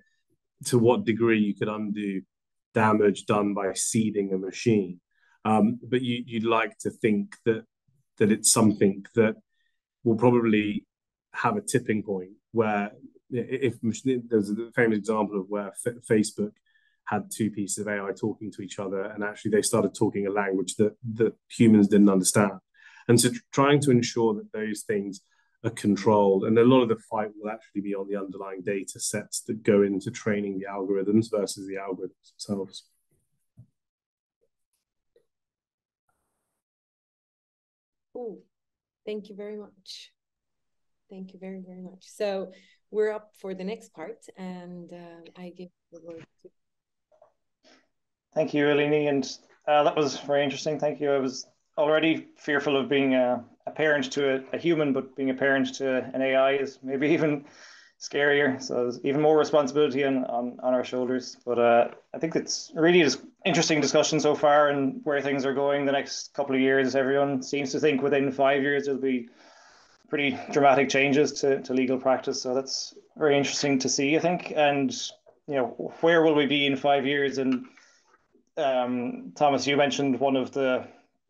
to what degree you could undo damage done by seeding a machine. Um, but you, you'd like to think that that it's something that will probably have a tipping point where if there's a famous example of where F- Facebook had two pieces of AI talking to each other, and actually they started talking a language that that humans didn't understand. And so, trying to ensure that those things are controlled, and a lot of the fight will actually be on the underlying data sets that go into training the algorithms versus the algorithms themselves. Oh, thank you very much. Thank you very, very much. So we're up for the next part, and uh, I give the word to Thank you, Eleni, and uh, that was very interesting. Thank you. I was already fearful of being a, a parent to a, a, human, but being a parent to an AI is maybe even scarier. So there's even more responsibility on, on, on our shoulders. But uh, I think it's really an interesting discussion so far and where things are going the next couple of years. Everyone seems to think within five years there'll be pretty dramatic changes to, to legal practice. So that's very interesting to see, I think. And you know, where will we be in five years? And um, Thomas, you mentioned one of the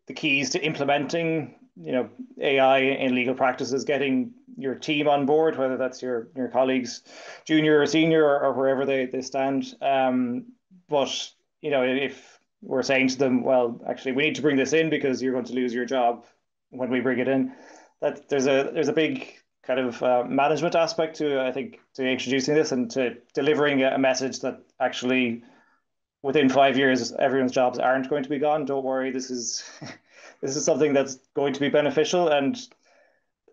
the keys to implementing, you know, AI in legal practice is getting your team on board, whether that's your your colleagues, junior or senior, or, or wherever they they stand. Um, but you know, if we're saying to them, well, actually, we need to bring this in because you're going to lose your job when we bring it in. That there's a there's a big kind of uh, management aspect to I think to introducing this and to delivering a message that actually within five years, everyone's jobs aren't going to be gone. Don't worry, this is this is something that's going to be beneficial. And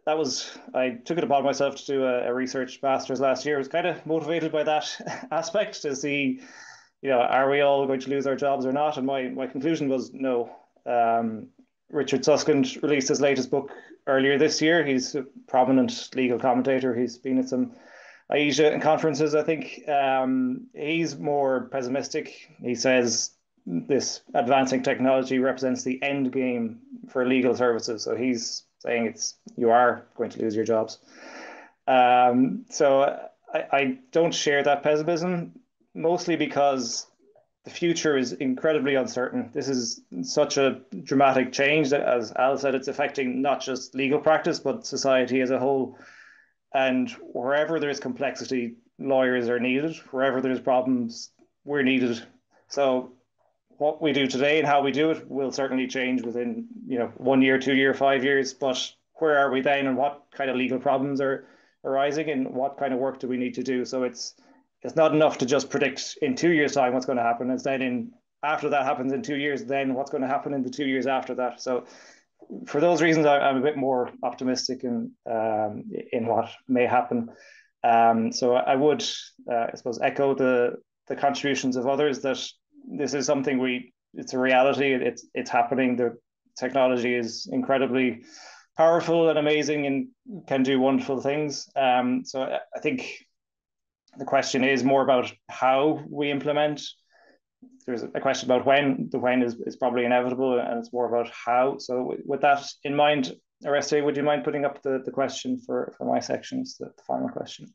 that was I took it upon myself to do a, a research master's last year. I was kind of motivated by that aspect to see, you know, are we all going to lose our jobs or not? And my my conclusion was no. Um, Richard Susskind released his latest book earlier this year. He's a prominent legal commentator. He's been at some AIJA conferences, I think um, he's more pessimistic. He says this advancing technology represents the end game for legal services. So he's saying it's you are going to lose your jobs. Um, so I, I don't share that pessimism, mostly because the future is incredibly uncertain. This is such a dramatic change that, as Al said, it's affecting not just legal practice, but society as a whole. And wherever there's complexity, lawyers are needed. Wherever there's problems, we're needed. So what we do today and how we do it will certainly change within, you know, one year, two year, five years. But where are we then and what kind of legal problems are arising and what kind of work do we need to do? So it's it's not enough to just predict in two years' time what's going to happen. It's then in after that happens in two years, then what's going to happen in the two years after that. So for those reasons, I, am a bit more optimistic in um, in what may happen. Um, so I would, uh, I suppose, echo the the contributions of others that this is something we it's a reality. It's it's happening. The technology is incredibly powerful and amazing and can do wonderful things. Um, so I think the question is more about how we implement. There's a question about when. The when is, is probably inevitable, and it's more about how. So, with that in mind, Oreste, would you mind putting up the, the question for, for my section? It's the, the final question.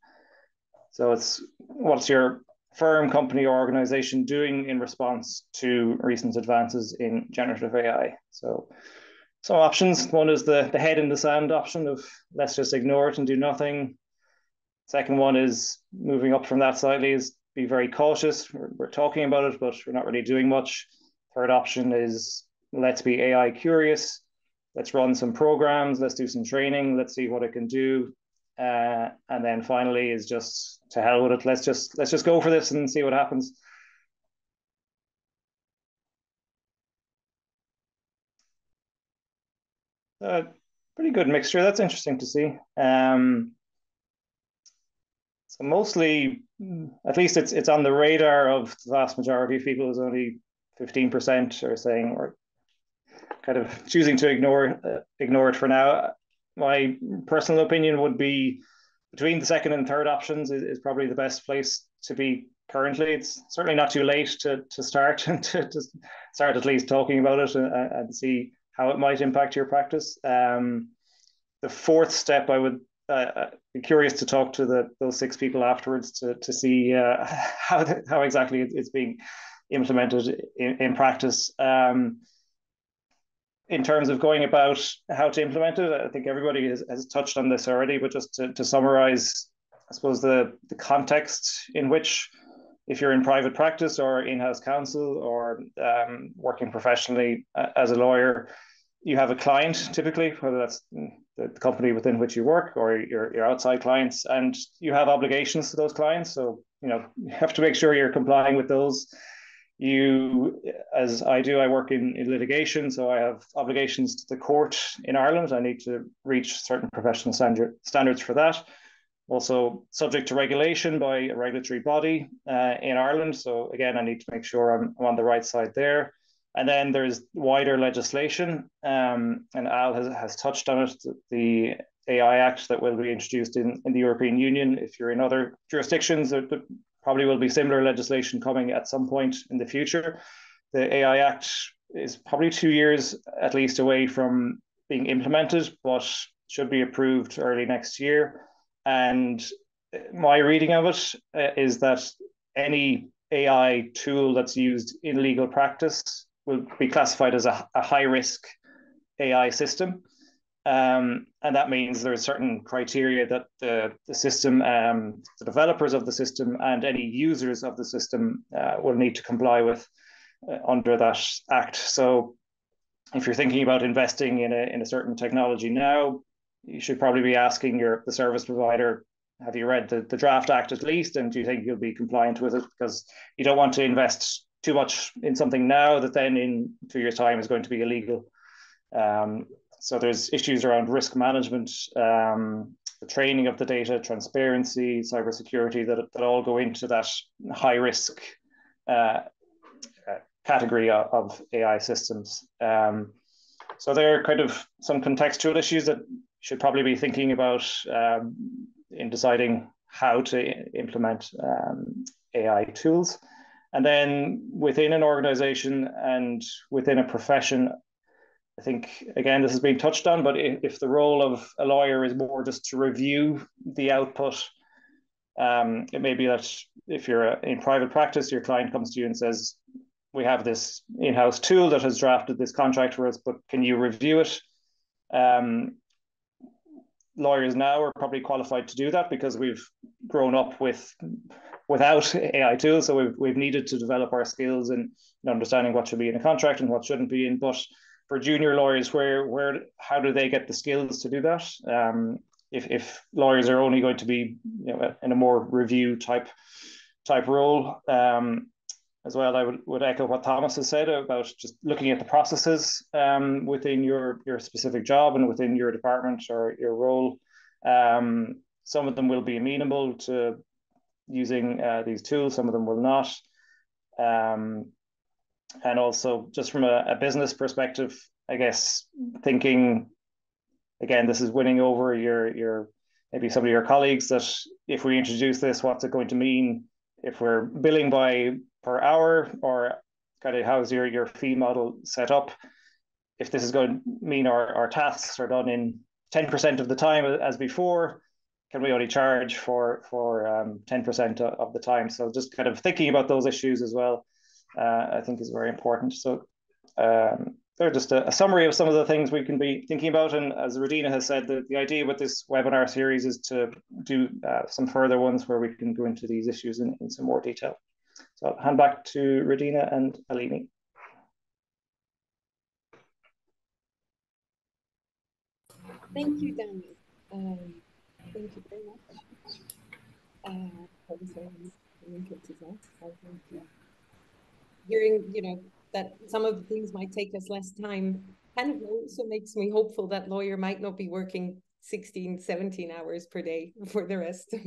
So, it's what's your firm, company, or organization doing in response to recent advances in generative AI? So, some options. One is the, the head in the sand option of let's just ignore it and do nothing. Second one is moving up from that slightly is be very cautious. We're, we're talking about it, but we're not really doing much. Third option is let's be AI curious. Let's run some programs. Let's do some training. Let's see what it can do. Uh, and then finally is just to hell with it. Let's just let's just go for this and see what happens. Uh, pretty good mixture. That's interesting to see. Um, so mostly, at least it's it's on the radar of the vast majority of people. Is only fifteen percent are saying or kind of choosing to ignore uh, ignore it for now. My personal opinion would be between the second and third options is, is probably the best place to be currently. It's certainly not too late to to start and to, to start at least talking about it and, and see how it might impact your practice. Um, the fourth step I would uh, uh, curious to talk to the those six people afterwards to to see uh, how the, how exactly it's being implemented in, in practice. Um, in terms of going about how to implement it, I think everybody has, has touched on this already. But just to, to summarize, I suppose the the context in which, if you're in private practice or in-house counsel or um, working professionally uh, as a lawyer, you have a client typically, whether that's the company within which you work or your, your outside clients, and you have obligations to those clients. So, you know, you have to make sure you're complying with those. You, as I do, I work in, in litigation, so I have obligations to the court in Ireland. I need to reach certain professional standard, standards for that. Also, subject to regulation by a regulatory body uh, in Ireland. So, again, I need to make sure I'm, I'm on the right side there. And then there's wider legislation, um, and Al has, has touched on it, the AI Act that will be introduced in, in the European Union. If you're in other jurisdictions, there, probably will be similar legislation coming at some point in the future. The AI Act is probably two years at least away from being implemented, but should be approved early next year. And my reading of it uh, that any AI tool that's used in legal practice will be classified as a, a high risk AI system. Um, and that means there are certain criteria that the, the system, um, the developers of the system, and any users of the system uh, will need to comply with uh, under that act. So, if you're thinking about investing in a in a certain technology now, you should probably be asking your the service provider, have you read the, the draft act at least, and do you think you'll be compliant with it? Because you don't want to invest too much in something now that then in two years' time is going to be illegal. Um, so there's issues around risk management, um, the training of the data, transparency, cybersecurity that, that all go into that high risk uh, category of, AI systems. Um, so there are kind of some contextual issues that should probably be thinking about um, in deciding how to implement um, AI tools. And then within an organization and within a profession, I think again this has been touched on, but if, the role of a lawyer is more just to review the output, um, it may be that if you're in private practice, your client comes to you and says, "We have this in-house tool that has drafted this contract for us, but can you review it?" Um, lawyers now are probably qualified to do that because we've grown up with without AI tools, so we've we've needed to develop our skills in understanding what should be in a contract and what shouldn't be in, but for junior lawyers, where where how do they get the skills to do that? Um, if if lawyers are only going to be you know in a more review type type role, um, as well, I would, would echo what Thomas has said about just looking at the processes um, within your your specific job and within your department or your role. Um, some of them will be amenable to using uh, these tools, some of them will not. Um, and also just from a, a business perspective, I guess thinking again, this is winning over your your maybe some of your colleagues that if we introduce this, what's it going to mean if we're billing by per hour or kind of how's your your fee model set up? If this is going to mean our, our tasks are done in 10% of the time as before, can we only charge for for um, 10% of the time? So just kind of thinking about those issues as well uh, I think is very important. So um, they're just a, a, summary of some of the things we can be thinking about. And as Radina has said, the, the idea with this webinar series is to do uh, some further ones where we can go into these issues in, in some more detail. So I'll hand back to Radina and Alini. Thank you, Danny. Um, thank you very much. Uh, hearing, you know, that some of the things might take us less time kind of also makes me hopeful that lawyer might not be working 16, 17 hours per day for the rest of,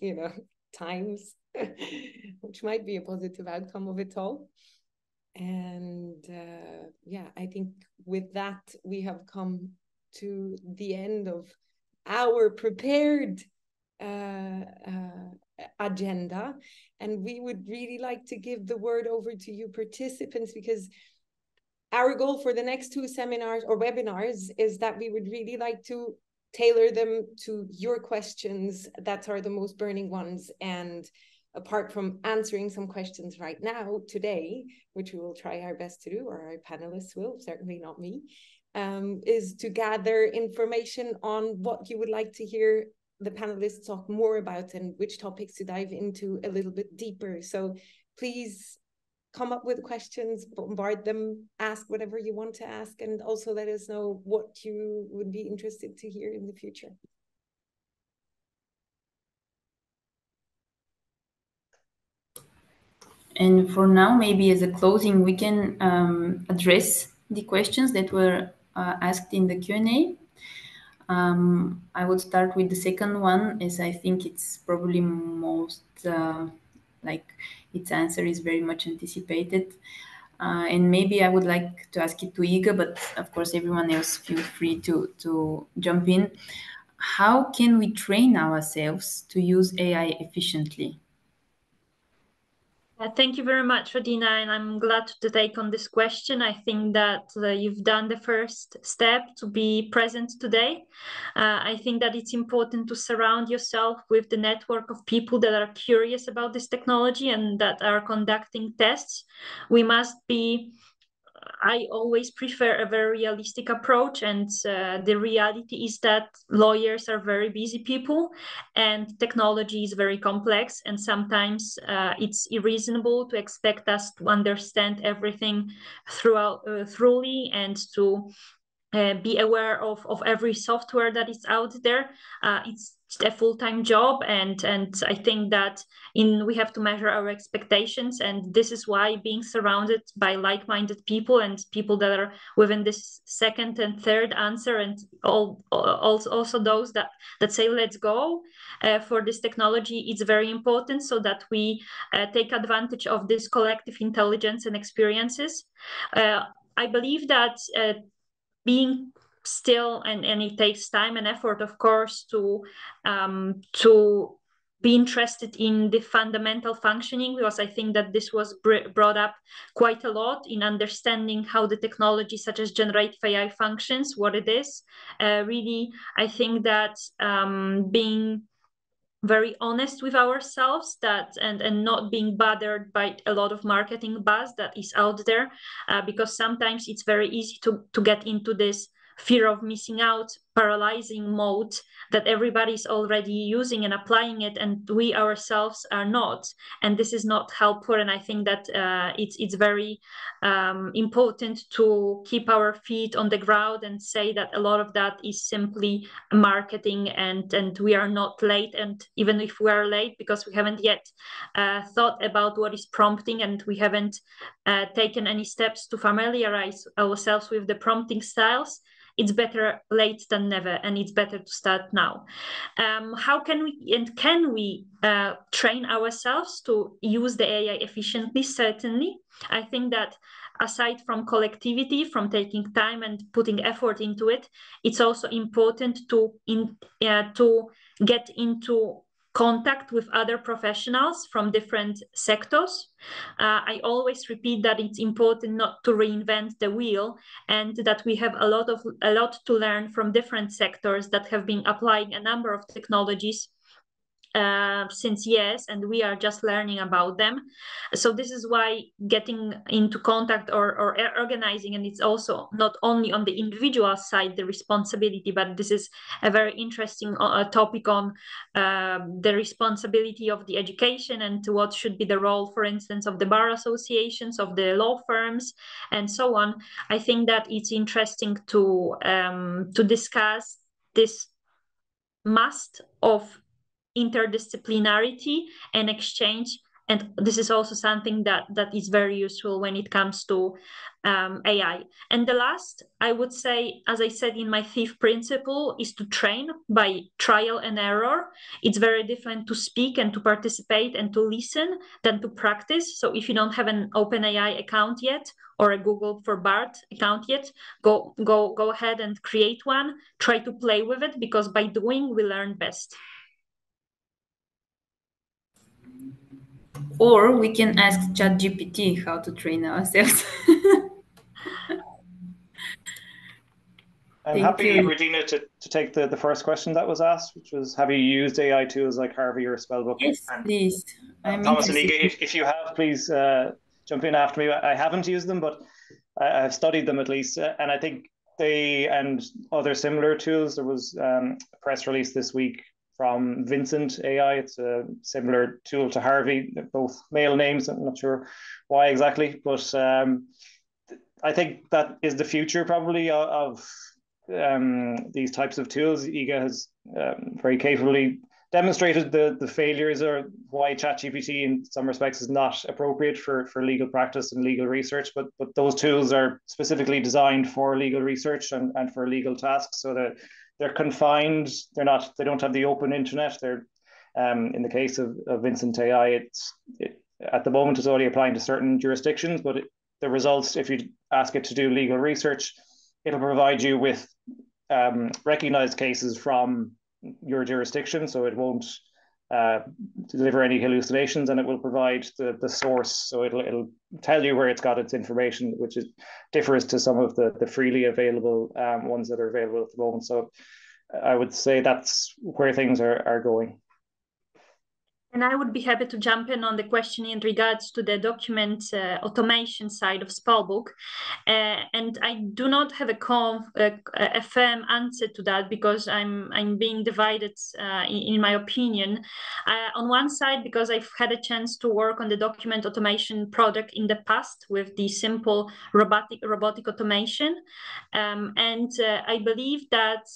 you know, times, which might be a positive outcome of it all. And uh, yeah, I think with that, we have come to the end of our prepared uh, uh, agenda. And we would really like to give the word over to you participants because our goal for the next two seminars or webinars is that we would really like to tailor them to your questions that are the most burning ones. And apart from answering some questions right now, today, which we will try our best to do, or our panelists will, certainly not me, um, is to gather information on what you would like to hear the panelists talk more about and which topics to dive into a little bit deeper. So please come up with questions, bombard them, ask whatever you want to ask, and also let us know what you would be interested to hear in the future. And for now, maybe as a closing, we can um, address the questions that were asked in the Q&A. Um, I would start with the second one, as I think it's probably most uh, like its answer is very much anticipated. Uh, and maybe I would like to ask it to Iga, but of course everyone else feel free to to jump in. How can we train ourselves to use AI efficiently? Uh, thank you very much, Radina, and I'm glad to take on this question. I think that uh, you've done the first step to be present today. Uh, I think that it's important to surround yourself with the network of people that are curious about this technology and that are conducting tests. We must be I always prefer a very realistic approach. And uh, the reality is that lawyers are very busy people and technology is very complex. And sometimes uh, it's unreasonable to expect us to understand everything throughout, uh, thoroughly and to uh, be aware of, of every software that is out there. Uh, it's a full-time job and and i think that in we have to measure our expectations and this is why being surrounded by like-minded people and people that are within this second and third answer and all also those that that say let's go uh, for this technology is very important so that we uh, take advantage of this collective intelligence and experiences. Uh, i believe that uh, being still and, and it takes time and effort of course to um, to be interested in the fundamental functioning because I think that this was brought up quite a lot in understanding how the technology such as generative AI functions, what it is. Uh, really, I think that um, being very honest with ourselves that and and not being bothered by a lot of marketing buzz that is out there uh, because sometimes it's very easy to to get into this fear of missing out paralyzing mode that everybody's already using and applying it and we ourselves are not. And this is not helpful and i think that uh, it's it's very um, important to keep our feet on the ground and say that a lot of that is simply marketing and and we are not late. And even if we are late because we haven't yet uh, thought about what is prompting and we haven't uh, taken any steps to familiarize ourselves with the prompting styles it's better late than never and it's better to start now. Um, how can we and can we uh, train ourselves to use the ai efficiently? Certainly. I think that aside from collectivity from taking time and putting effort into it it's also important to in uh, to get into contact with other professionals from different sectors. Uh, I always repeat that it's important not to reinvent the wheel and that we have a lot of a lot to learn from different sectors that have been applying a number of technologies uh, since years and we are just learning about them. So this is why getting into contact or, or organizing and it's also not only on the individual side the responsibility but this is a very interesting uh, topic on uh, the responsibility of the education and what should be the role for instance of the bar associations of the law firms and so on. I think that it's interesting to um, to discuss this must of interdisciplinarity and exchange and this is also something that that is very useful when it comes to um, AI. And the last, I would say, as I said in my fifth principle, is to train by trial and error. It's very different to speak and to participate and to listen than to practice. So if you don't have an OpenAI account yet or a Google for Bard account yet, go go go ahead and create one. Try to play with it because by doing we learn best. Or we can ask ChatGPT how to train ourselves. I'm Thank happy, you. Regina, to, to take the, the first question that was asked, which was Have you used AI tools like Harvey or Spellbook? Yes, and, please. Thomas Aliga, if, if you have, please uh, jump in after me. I haven't used them, but I, have studied them at least. Uh, and I think they and other similar tools, there was um, a press release this week from Vincent AI. It's a similar tool to Harvey, both male names. I'm not sure why exactly, but um, I think that is the future probably of, um, these types of tools. Iga has um, very capably demonstrated the, the failures or why ChatGPT in some respects is not appropriate for, for legal practice and legal research, but but those tools are specifically designed for legal research and, and for legal tasks so that they're confined. They're not. They don't have the open internet. They're um, in the case of, of Vincent AI, it's it, at the moment it's only applying to certain jurisdictions, but it, the results, if you ask it to do legal research, it'll provide you with um, recognized cases from your jurisdiction, so it won't uh, deliver any hallucinations, and it will provide the, the source, so it'll it'll tell you where it's got its information, which is differs to some of the the freely available um, ones that are available at the moment. So I would say that's where things are are going. And I would be happy to jump in on the question in regards to the document uh, automation side of Spellbook. Uh, and I do not have a, a, a, firm answer to that because I'm, I'm being divided uh, in, in, my opinion. Uh, on one side, because I've had a chance to work on the document automation product in the past with the simple robotic, robotic automation. Um, and uh, I believe that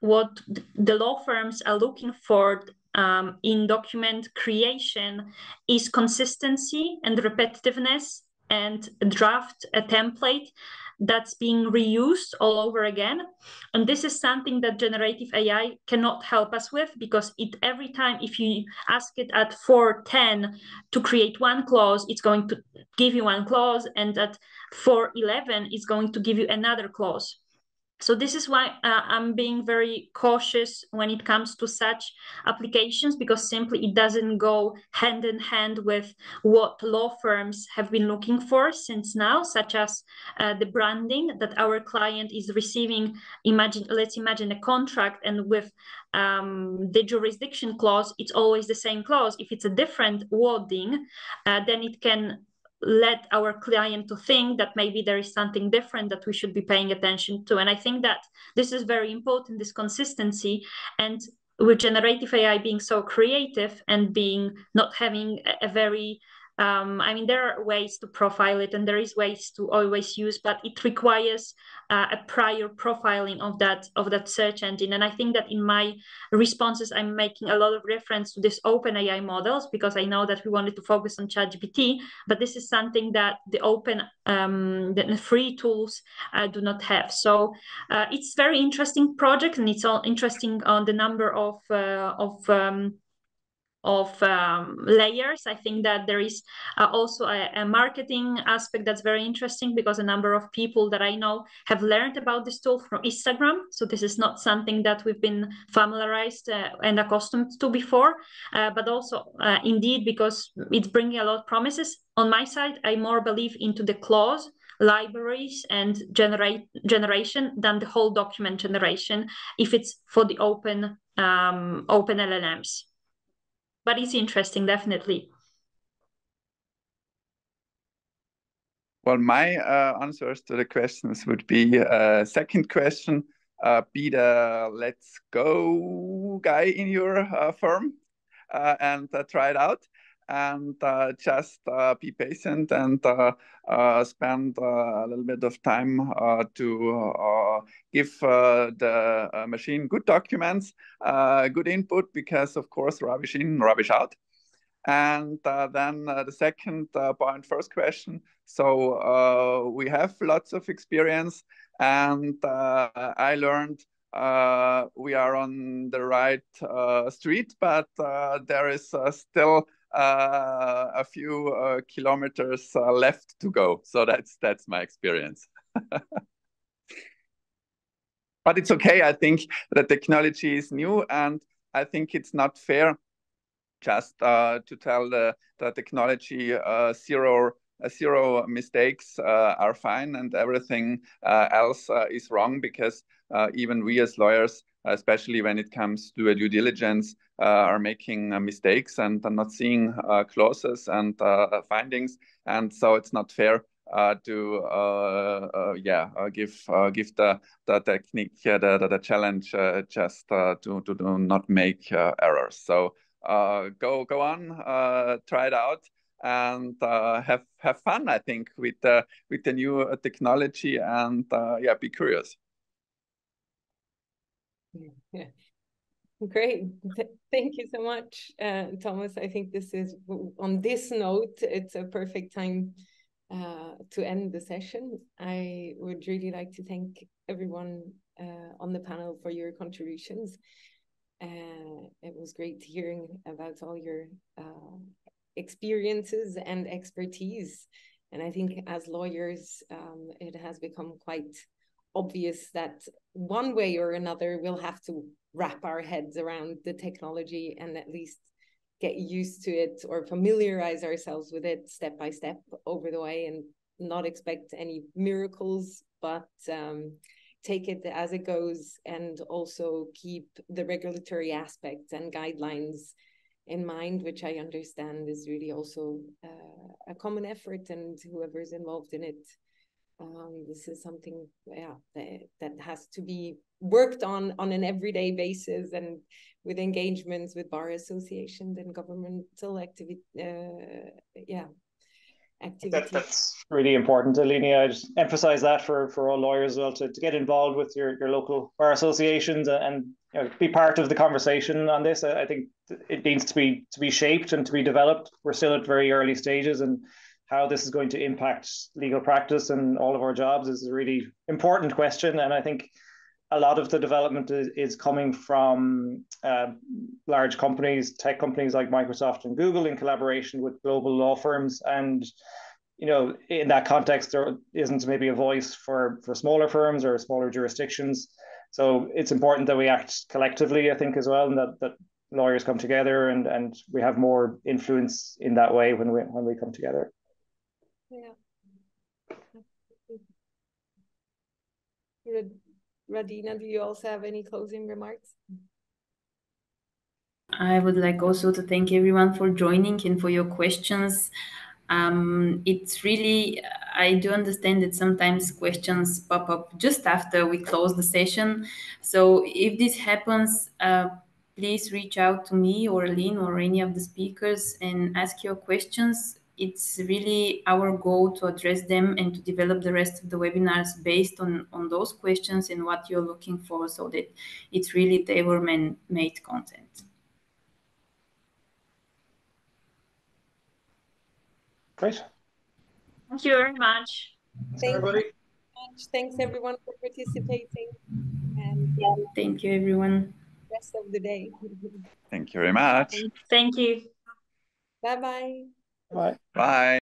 what the law firms are looking for um, in document creation is consistency and repetitiveness and draft a template that's being reused all over again. And this is something that generative ai cannot help us with because it every time if you ask it at 410 to create one clause it's going to give you one clause and at 411 it's going to give you another clause So this is why uh, I'm being very cautious when it comes to such applications because simply it doesn't go hand in hand with what law firms have been looking for since now, such as uh, the branding that our client is receiving. Imagine, let's imagine a contract and with um, the jurisdiction clause, it's always the same clause. If it's a different wording, uh, then it can let our client to think that maybe there is something different that we should be paying attention to. And I think that this is very important, this consistency. And with generative AI being so creative and being not having a, a very um, I mean, there are ways to profile it, and there is ways to always use, but it requires uh, a prior profiling of that of that search engine. And I think that in my responses, I'm making a lot of reference to this open AI models because I know that we wanted to focus on ChatGPT, but this is something that the open um, the free tools uh, do not have. So uh, it's very interesting project, and it's all interesting on the number of uh, of um, of um, layers. I think that there is uh, also a, a, marketing aspect that's very interesting because a number of people that I know have learned about this tool from Instagram. So this is not something that we've been familiarized uh, and accustomed to before, uh, but also uh, indeed because it's bringing a lot of promises. On my side, I more believe into the clause libraries and generate generation than the whole document generation if it's for the open um, open LLMs but it's interesting, definitely. Well, my uh, answers to the questions would be uh, second question, uh, be the let's go guy in your uh, firm uh, and uh, try it out and uh, just uh, be patient and uh, uh spend uh, a little bit of time uh, to uh, give uh, the uh, machine good documents, good input, because of course rubbish in, rubbish out. And then the second point, first question. So we have lots of experience, and I learned we are on the right street, but there is still a few uh, kilometers uh, left to go. So that's that's my experience. but it's okay. I think the technology is new, and I think it's not fair just uh, to tell the, the technology uh, zero uh, zero mistakes are fine and everything else is wrong because even we as lawyers especially when it comes to due diligence, uh, are making uh, mistakes and are not seeing uh, clauses and findings. And so it's not fair uh, to uh, uh, yeah give give the the technique the, the, the challenge just to to not make errors. So go go on, try it out, and have have fun. I think with with the new technology and yeah, be curious. Great. Thank you so much, uh, Thomas. I think this is, on this note, it's a perfect time uh, to end the session. I would really like to thank everyone uh, on the panel for your contributions. Uh, it was great hearing about all your uh, experiences and expertise. And I think as lawyers, um, it has become quite obvious that one way or another we'll have to wrap our heads around the technology and at least get used to it or familiarize ourselves with it step by step over the way and not expect any miracles. But um, take it as it goes and also keep the regulatory aspects and guidelines in mind which i understand is really also uh, a common effort and whoever's involved in it um, this is something yeah that, that has to be worked on on an everyday basis and with engagements with bar associations and governmental activity uh, yeah That, that's really important, Alini. I just emphasize that for, for all lawyers as well to, to get involved with your, your local bar associations and you know, be part of the conversation on this. I, I think it needs to be to be shaped and to be developed. We're still at very early stages, and how this is going to impact legal practice and all of our jobs is a really important question. And I think a lot of the development is, is coming from uh, large companies, tech companies like Microsoft and Google in collaboration with global law firms. And you know, in that context, there isn't maybe a voice for for smaller firms or smaller jurisdictions. So it's important that we act collectively, I think, as well, and that that lawyers come together and and we have more influence in that way when we when we come together. Yeah. Radina, do you also have any closing remarks? I would like also to thank everyone for joining and for your questions. Um, it's really, I do understand that sometimes questions pop up just after we close the session. So if this happens, uh, please reach out to me or Lynn or any of the speakers and ask your questions. It's really our goal to address them and to develop the rest of the webinars based on, on those questions and what you're looking for so that it's really tailor-made content. Great. Thank you very much. Thank everybody. you much. Thanks everyone for participating. And yeah, thank you everyone. Rest of the day. Thank you very much. Thank you. Bye-bye. Bye. Bye.